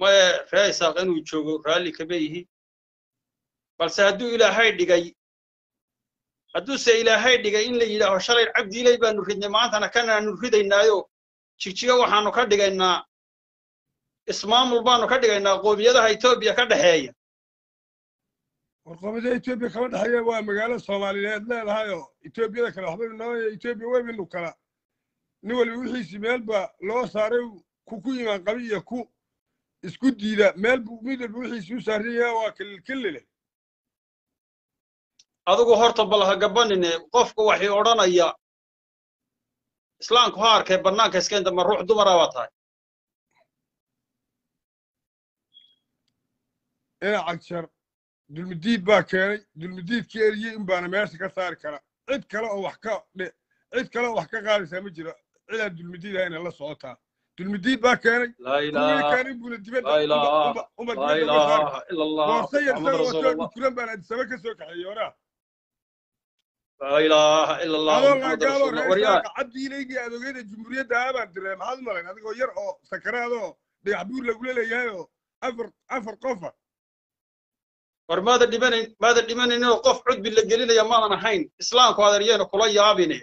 maye ree isaaq inuu joogo raalli kama yihi balse hadduu ilaahay dhigay hadduuse ilaahay dhigay in la yidhaaho shalay cabdiilay baanu ridnay maantana kanaanu ridaynaayo jigjiga waxaanu ka dhigaynaa ismaamul baanu ka dhigaynaa qoomiyadaha etoobiya ka dhexeeya warqabada etoobiya kama dhexeeya waa magaalo soomaaliyeed leedahay oo etoobiyada kale waxbaynu noo etoobiya weybinu kala nin waliba wixiisi meel ba loo saaray ku ku yimaan qabi iyo ku isku diida. Meel buu mid walba wixiisi u saaran yahay waa kelilkelile adigu horta bal ha gabanine qofka waxay odhanaya islaamku ha arkay bannaanka iskeenta ma ruux dumara baa tahay ina cagshar dulmidiid baa keenay dulmidiidkii eriyey in baana meesha ka saari kara. Cid kale oo wax ka dhe cid kale oo wax ka qaadaysaa ma jiro cidaan dulmidiid ahayna la socotaa dulmidiid baa keenay keenay buuna dibadda laa ilaaha umba- umba laa dibadda uga saari ilaaha ila allah boorso yar maxamad isagoo watoo rasuulallah dhukulan baan adisaba ka soo kaxeeyey allah adoo saaqa cabdiilaygii adoogeyda jumhuuriyadda ah baan diray maxaad u malayn adigoo yar oo sakaraadoo dhagax buur lagula leeyahay oo afar qofa war maada dhimanayn maada dhimanayninoo qof cudbi la gelinaya maadan ahayn islaamku adeeryeena kula yaabine.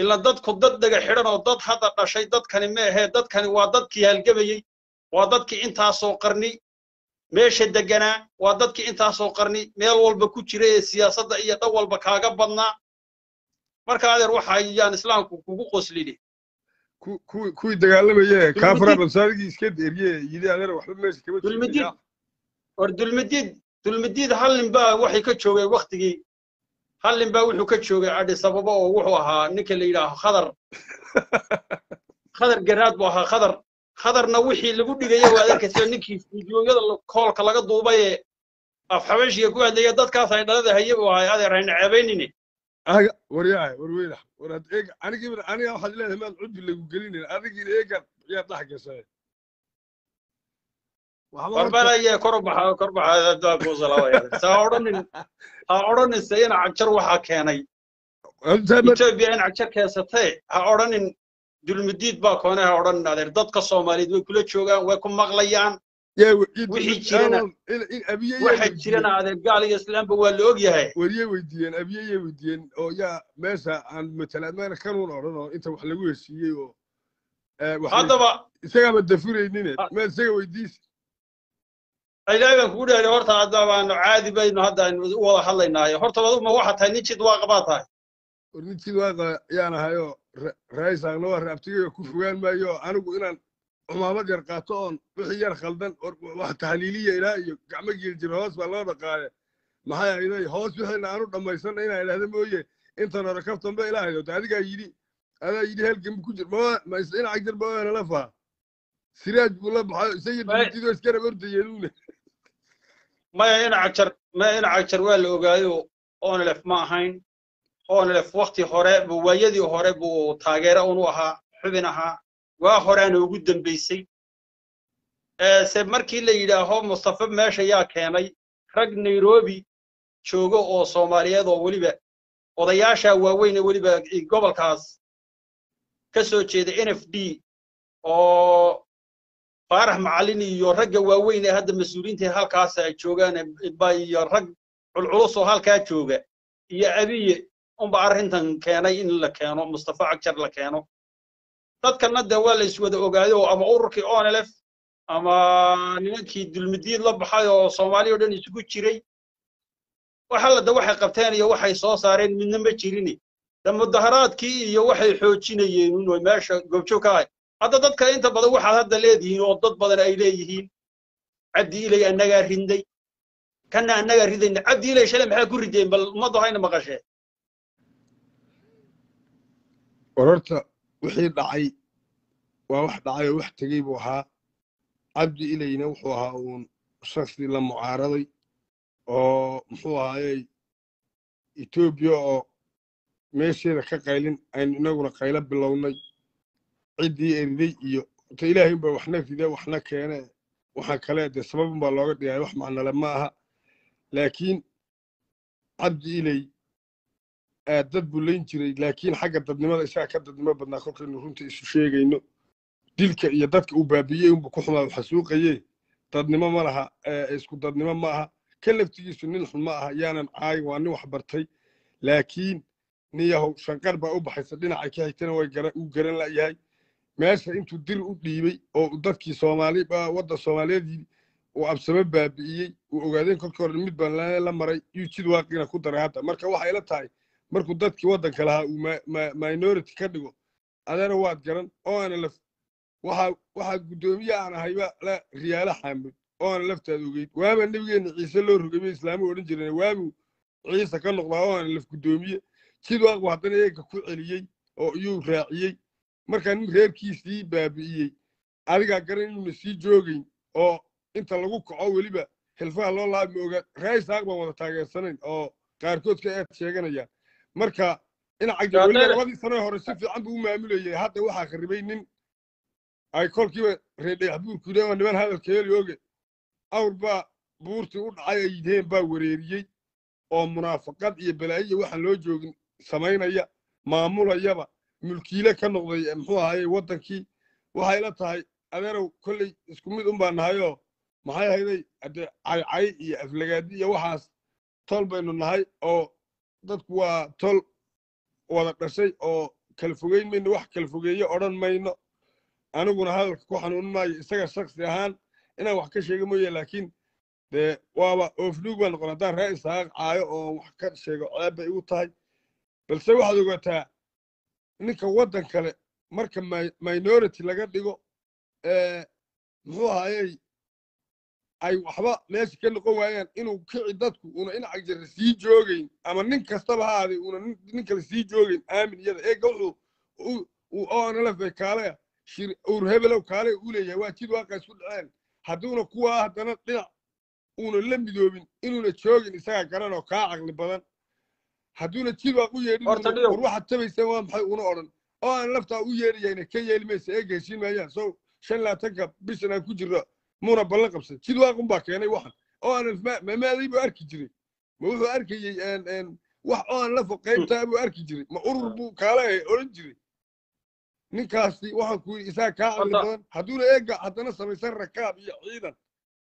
Ila dadku dad dhaga xidhan oo dad hadda dhashay dadkani ma ahee dadkani waa dadkii halgamayey waa dadkii intaasoo qarni. Meesha deganaa waa dadkii intaasoo qarni. Meel walba ku jira ee siyaasadda iyo dhan walba kaaga badnaa marka adeer waxa ayaan islaamku kugu qoslini. Ku- kuwii dagaalamayee Dulmadiid. kaafara balsaarigii iska derye yidhi adeer waxba meesha kama jirin war dulmidiid dulmidiid hal nin baa waxay ka joogay waktigii hal nin baa wuxuu ka joogay adhis ababa oo wuxuu ahaa ninka la yidhaaho khadar. Khadar garaad buu ahaa khadar. Khadarna wixii lagu dhigaya waa arkaysa ninkii fiidiyooyada koolka laga duubay ee af xabeeshiga ku hadlaya dadkaas ay dhalada haye buu ahay adeer hayna ceebaynine aga waryahay war weyna. War had eega anigiiba aniga waxaad leedahay maad cudbi lagu gelinayn adigiina eegan yaa dhex gashay waxba horta- barbaraya kor u baxa kor baxa adduunka u salaamaya ha odhanin ha odhanin sayana cagjar waxaa keenay etoobiya in cagjar keensatee ha odhanin dulmidiid baa koone ha odhanin adeer dadka soomaaliyeed way kula joogaan way ku maqlayaan wixii jirana- in- in waxa jirana adeer gaal iyo islaamba waa la og yahay weydiiyeen abiye yay weydiiyeen oo yaa meesha aan matala meena kanuun odhan oo inta wax lagu heshiiyey oo haddaba isagaaba meel isaga weydiis ilaahay baan kugu dhahay horta hadda baanu caadi baynu hadda aynu u wada hadlaynaayo. Horta aduma waxaa tahay nin jid waaqa baa tahay. War ninkii waaqa yaan ahayoo raisaaqna waa raabtigayoo ku fogaan maayo anigu inaan cumaamad yar qaato oon wixii yar khaldan wax tahliiliya ilaa iyo gacmo geeljir hoos baa loo dhaqaaye maxay ahayday hoos wixiina aanu dhammaysanna inaan idhahda mooye intan hore kaftanba ilaahayo de adigaa yidhi adaa yidhi halgan ku jir ma ina cagjar ba nala faa siraaj buu la baxayo isagii May- dulmididoo iskarab ordayeeduune maya ina cagjar maya ina cagjar waa la ogaayo onelef ma ahayn. Onelef wakti hore buu waayadii hore buu taageere unu ahaa xubin ahaa. Waa horeana ugu dambaysay se markii la yidhaaho mustafa meesha yaa keenay rag nairobi joogo oo soomaaliyeed oo weliba odayaasha waaweyn ee weliba gobolkaas ka soo jeeda n f d oo faarax macalin iyo ragga waaweyn ee hadda mas'uuliyiinta halkaas ay joogaan iyo rag culculus oo halkaa jooga iyo abiye unba arrintan keenay in la keeno mustafa cagjar la keeno. Dadkana dee waa la iswada ogaayo ama ururkii onlf ama nimankii dulmidiid la baxay oo soomaaliya o dhan isugu jiray. Waxalla de waxay qabteen iyo waxay soo saareen midna ma jirini. De mudaharaadkii iyo waxay xoojinayeen meesha goobjoog ka ahay hadda dadka inta badan waxaad hadda leedihiin oo dad badan ay leeyihiin cabdi ilay annagaa rinday. Kana annagaa ridayna. Cabdi ilay shalay maxaa ku rideen? Bal ummaddu hayna maqashee wararta wixii dhacay waa wax dhacay oo wax tegey buu ahaa. Cabdi ilayna wuxuu ahaa uun shaksi la mucaaraday oo muxuu ahaayey etoobiya oo meesheeda ka qaylin aynu inaguna qaylo bilownay ciddii eriday iyo ta ilaahay unbaa waxna ride waxna keene. Waxaa kale dee sababun baa looga dhigaya wax macnole ma aha. Laakiin cabdi ilay dad buu layn jiray laakiin xagga dadnimada isaga ka dadnimo badnaa kolkaynu runta isu sheegayno. Dilka iyo dadka uu baabiiyey unbu ku xumaa xasuuqaye dadnimo ma laha isku dadnimo ma aha. Ka laftigiisu nin xun ma aha yaanan caayin waa nin wax bartay. Laakiin niyahow shanqar baa u baxaysa dhinacay ka xigtana way uu garan layahay meesha intuu dir u dhiibay oo dadkii soomaali wadda soomaaliyeedii uu absamo baabi'iyey uu ogaadeen kolkii hore mid baan la maray. Yuu jid waaqina ku daray hadda. Marka waxay la tahay markuu dadkii waddanka lahaa uu minority ka dhigo adana waad garan ana laf waxaa guddoomiye aan ahayba la riyaalo xaamud oo laftaad ogeyd. Waama nebigeenna ciise loo rogay islaamu odhan jireen waamu ciise ka noqdaa oo laf guddoomiye? Jid waaqbu haddana eega ku celiyey oo iyuu raaciyey markaa nin reerkiisii baabi'iyey adigaa garan inuuna sii joogayn oo inta lagu kaco weliba hilfaha loo laabmi ogaa raisaaq baan wada taageersanayn oo qaarkood ka eed sheeganayaan. Marka dhinaca weliba labadii sano hore si fiican buu u maamulayay. Hadda waxaa kharibay nin. Ay kolkiiba reedhayax buurku yidheen niman hadalka heli oge awr baa buurtii u dhacay ay yidheen baa wareeriyey oo munaafaqad iyo balaayiya waxaan loo joogin samaynaya maamulayaba mulkiile ka noqday muxuu ahaye waddankii waxay la tahay adeerow kolley isku mid un baa nahayoo maxay hayday haddee caycay iyo aflagaadi iyo waxaas tol baynu nahay oo dadku waa tol wada dhashay oo kala fogeyn mayno wax kala fogeeye odhan mayno. Aniguna hadalka ku xanuunin maayo isaga shaksi ahaan inaan wax ka sheega mooye laakiin dee waaba oofluug baa noqon haddaan ree isaaq caayo oo wax ka sheego ceeb bay igu tahay. Balse waxaad ogaataa ninka waddan kale marka minority laga dhigo muxuu ahayey ay waxba meesha ka noqon waayaan inuu kici dadku una in cagjara sii joogayn ama nin kastaba ha aaday una nin kale sii joogayn aamin iyada eega wuxuu uu onlf kaale ur hebelow kaale u leeyahay waa jid waaqa isku dhaceen. Hadduuna kuwaa haddana dhinac uuna la midoobin inuuna joogin isagaa garan oo kaa caqli badan hadduuna jid waaq u yeedhin war waxaad tabaysaan waa maxay una odhan? Oo aan laftaa u yeedhayayna ka yeeli maysa eega heshiin maayaan. So shan laatanka bishan aan ku jirro muuna ballan qabsan. Jid waaqun baa keenay waxan. Oo aan mamaaday buu arki jiray. Ma wuxuu arkayey wax oo aan lafo qaybtaa buu arki jiray. Ma urur buu kaala odhan jiray. Ninkaasi waxaan ku yidhi isaga kaa caqli badan. Hadduuna eega haddana samaysan rakaab iyo ciidan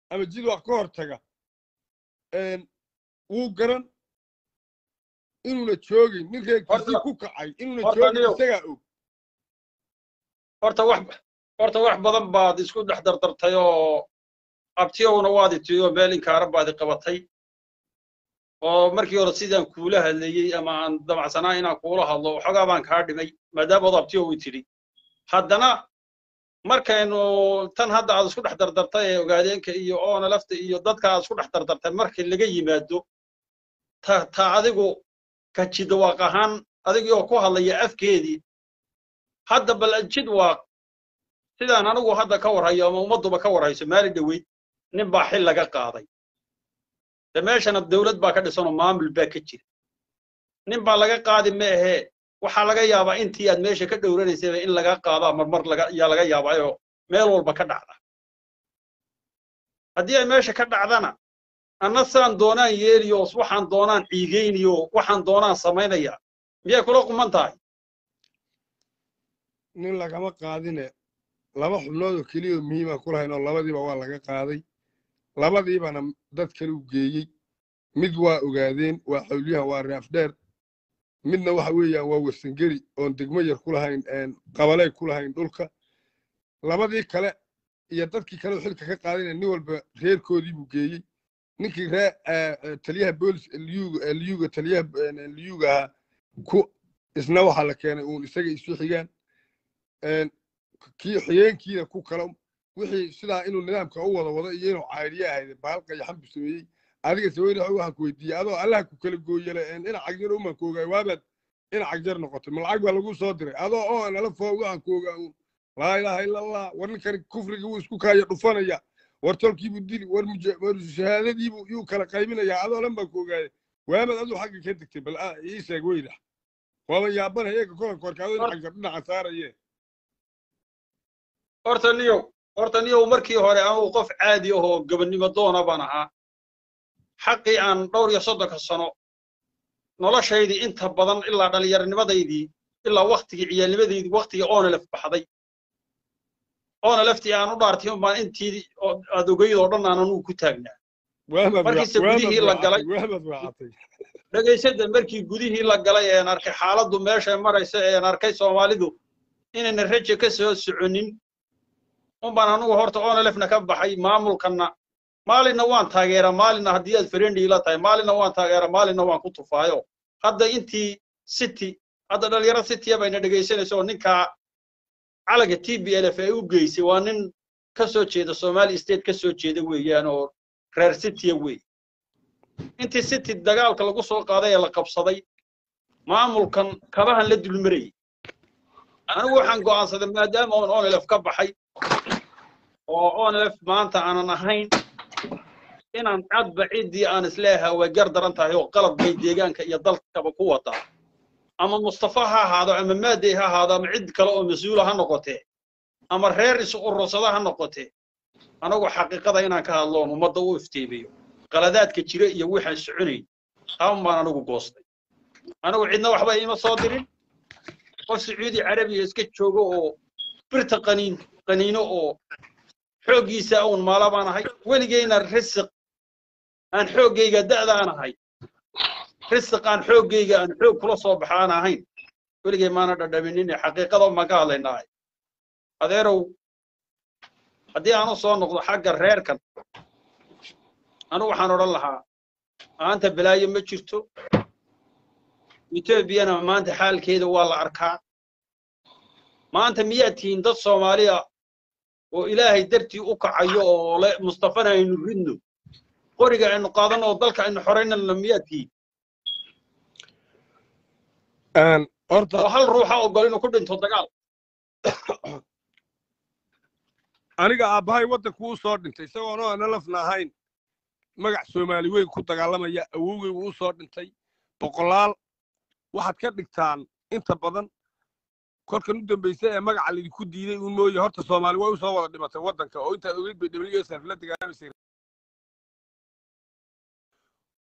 ama jid wax ka hor taga wuu garan inuuna joogin nin reerkiisii ku kacay inuuna joogin isagaa og horta wax horta wax badan baad isku dhex dardartay oo abtiyowna waad itiyo meel inkaara baad i qabatay. Oo markii hore sidaan kuula hadlayey ama aan damacsanaa inaan kuula hadlo waxoogaa baan kaa dhimay maadaamaad abtiyow i tidhi. Haddana markaynu tan hadda aad isku dhex dardartay ee ogaadeenka iyo oona lafta iyo dadka aad isku dhex dardartay markii laga yimaado ta ta adigu ka jidwaaq ahaan adigii oo ku hadlaya afkeedii hadda bal jidwaaq sidaan anigu hadda ka warhayo ama ummadduba ka warhayso maali dhoweyd nin baa xil laga qaaday. De meeshana dawlad baa ka dhisanoo maamul baa ka jira. Nin baa laga qaadi ma ahee waxaa laga yaabaa intii aad meesha ka dhowranaysayba in laga qaadaa marmar yaa laga yaabaayoo meel walba ka dhacda. Haddii ay meesha ka dhacdana anna saan doonaan yeeliyo waxaan doonaan ciigayniyo waxaan doonaan samaynaya. Miyay kula quman tahay nin lagama qaadine. Laba xubnood oo keliya oo muhiima ku lahayn oo labadiiba waa laga qaaday. Labadiibana dad kale u geeyey. Mid waa ogaadeen waa xawliyahan waa raafdheer midna waxa weeyaan waa warsangeri oon degmo yar ku lahayn qabaley ku lahayn dhulka. Labadii kale iyo dadkii kale oo xilka ka qaadayna nin walba reerkoodii buu geeyey ninkii ree taliyaha boolis liyuga taliyaha liyuga ahaa ku isna waxaa la keenay uun isaga isu xigaan kii xigeenkiina ku kale wixii sidaa inuu nidaamka u wada wado iyo inuu caydhiye ahayd bahalka iyo xambu sameeyey adiga saweyne waxaan ku weydiiyey adoo allaha ku kala gooyele dhinac cagjar umaan ku waabaad dhinac cagjar noqotay ma lacag baa lagu soo diray. Adoo oo nala foo waxaan ku ogaa uun laa ilaaha ila allah war ninkani kufriga wuu isku kaaya dhufanaya war tolkiibuu dili war shahaadadiibuu yuu kala qaybinayaa adoo dhan baan ku ogaaya waamad aduu xagga ka degtay bal ii sheeg weydax waaba yaabana eega kolanka warkaado dhinac cagjar dhinaca saaraye horta niyow horta niyow markii hore anugu qof caadi ahoo gabannimo doona baan ahaa xaqii aan dhowr iyo soddonka sano noloshaydii inta badan ilaa dhallinyarnimadaydii ilaa waktigii ciyaalnimadaydii waktigii oonalef baxday oonaleftii aan u dhaartay unbaan intii aad ogeyd oo dhan aan anugu ku taagnaa. Markiise gudihii la galay dhegaysada markii gudihii la galay een arkay xaaladdu meeshay maraysa een arkay soomaalidu inayna raja ka soo soconin unbaan anugu horta oonalefna ka baxay maamulkanna maalinna waan taageeraa maalinna haddii aad friendly la tahay maalinna waan taageeraa maalinna waan ku tufaayo. Hadda intii city hadda dhalinyaro citya bayna dhegaysanaysa oo ninkaa calaga t b l f ay u geysay. Waa nin ka soo jeeda somali state ka soo jeeda weeyaan oo reer citya wey intii city dagaalka lagu soo qaaday ee la qabsaday maamulkan kabahan la dulmarayay. Anigu waxaan go'aansaday maadaama oon onlf ka baxay oo onlf maanta aanan ahayn inaan cadba ciddii aan is leeyahay way gar daran tahay oo qalab bay deegaanka iyo dalkaba ku wadaa ama mustafa ha ahaado ama maadey ha ahaado ama cid kale oo mas'uula ha noqotee ama reer is urursada ha noqotee anagu xaqiiqada inaan ka hadloon ummadda u iftiimiyo qaladaadka jira iyo waxaan soconayn taan baan anigu goostay. Anigu cidna waxba ima soo dirin? Qof sacuudi carabiya iska joogo oo birta qaniin qaniino oo xooggiisa uun maala baan ahay weligeyna risiq aan xooggayga da'da aan ahay risiq aan xooggayga aan xoog kula soo baxa aan ahayn. Weligay maana dhadhaminin xaqiiqada baan ka hadlaynahay adeerow haddii aan u soo noqdo xagga reerkan anigu waxaan odhan lahaa maanta balaayo ma jirto. Etoobiyana maanta xaalkeeda waa la arkaa. Maanta miyaad tihiin dad soomaaliya oo ilaahay dartii u kacayo oo le mustafana aynu ridno. Qoriga aynu qaadano oo dalka aynu xoraynana miyaad tihiin oo hal ruuxa ogol inuu ku dhinto dagaal. Aniga aabbahay waddanku u soo dhintay isagoona ana lafna ahayn magac soomaali weyn ku dagaalamaya awowgay wuu u soo dhintay. Boqolaal waxaad ka dhigtaan inta badan kolkan u dambaysa ee magaca laydinku diiday uun mooye. Horta soomaali way u soo wada dhimatay waddanka oo intaad ogeyd bay wsf la dagaalamasay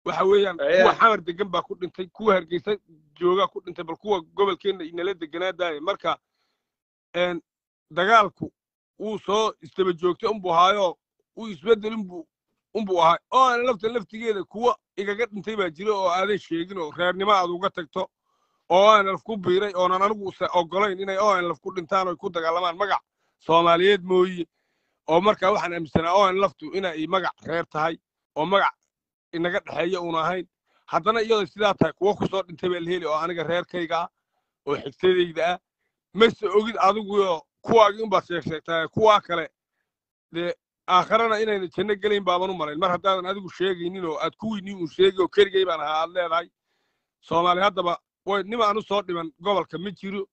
waxa weeyaan kuwa xamar degan baa ku dhintay kuwa hargeysa joogaa ku dhintay bal kuwa gobolkeenna inala deganaa daaya marka dagaalku wuu soo isdaba joogtay unbuu ahaayoo uu isbeddel unbuu unbuu ahay oo aan lafta laftigeeda kuwa igaga dhintay baa jira oo aadan sheegin oo reernimo aad uga tagto oo aan laf ku biiray oonan anigu ogolayn inay on laf ku dhintaan oo ku dagaalamaan magac soomaaliyeed mooye. Oo markaa waxaan aaminsanaa on laftu inay magac reer tahay oo magac inaga dhexeeya uun ahayn. Haddana iyadoo sidaa tahay kuwo ku soo dhintay baa la heli oo aniga reerkayga ah oo xigtadayda ah mase ogid adiguyo kuwaagii unbaad sheeg sheegtaa kuwaa kale. Dee aakharana inayna janno gelayn baaban u malayn mar haddaadan adigu sheegaynin oo aad kuwiinii uun sheegi oo keligay baan ahaa aad leedahay. Soomaali haddaba way nimaan u soo dhiman gobolka ma jiro.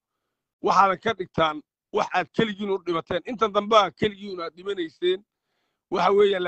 Waxaadan ka dhigtaan wax aad keligiin u dhimateen. Intan dambaa keligiin aad dhimanayseen waxa weeyaan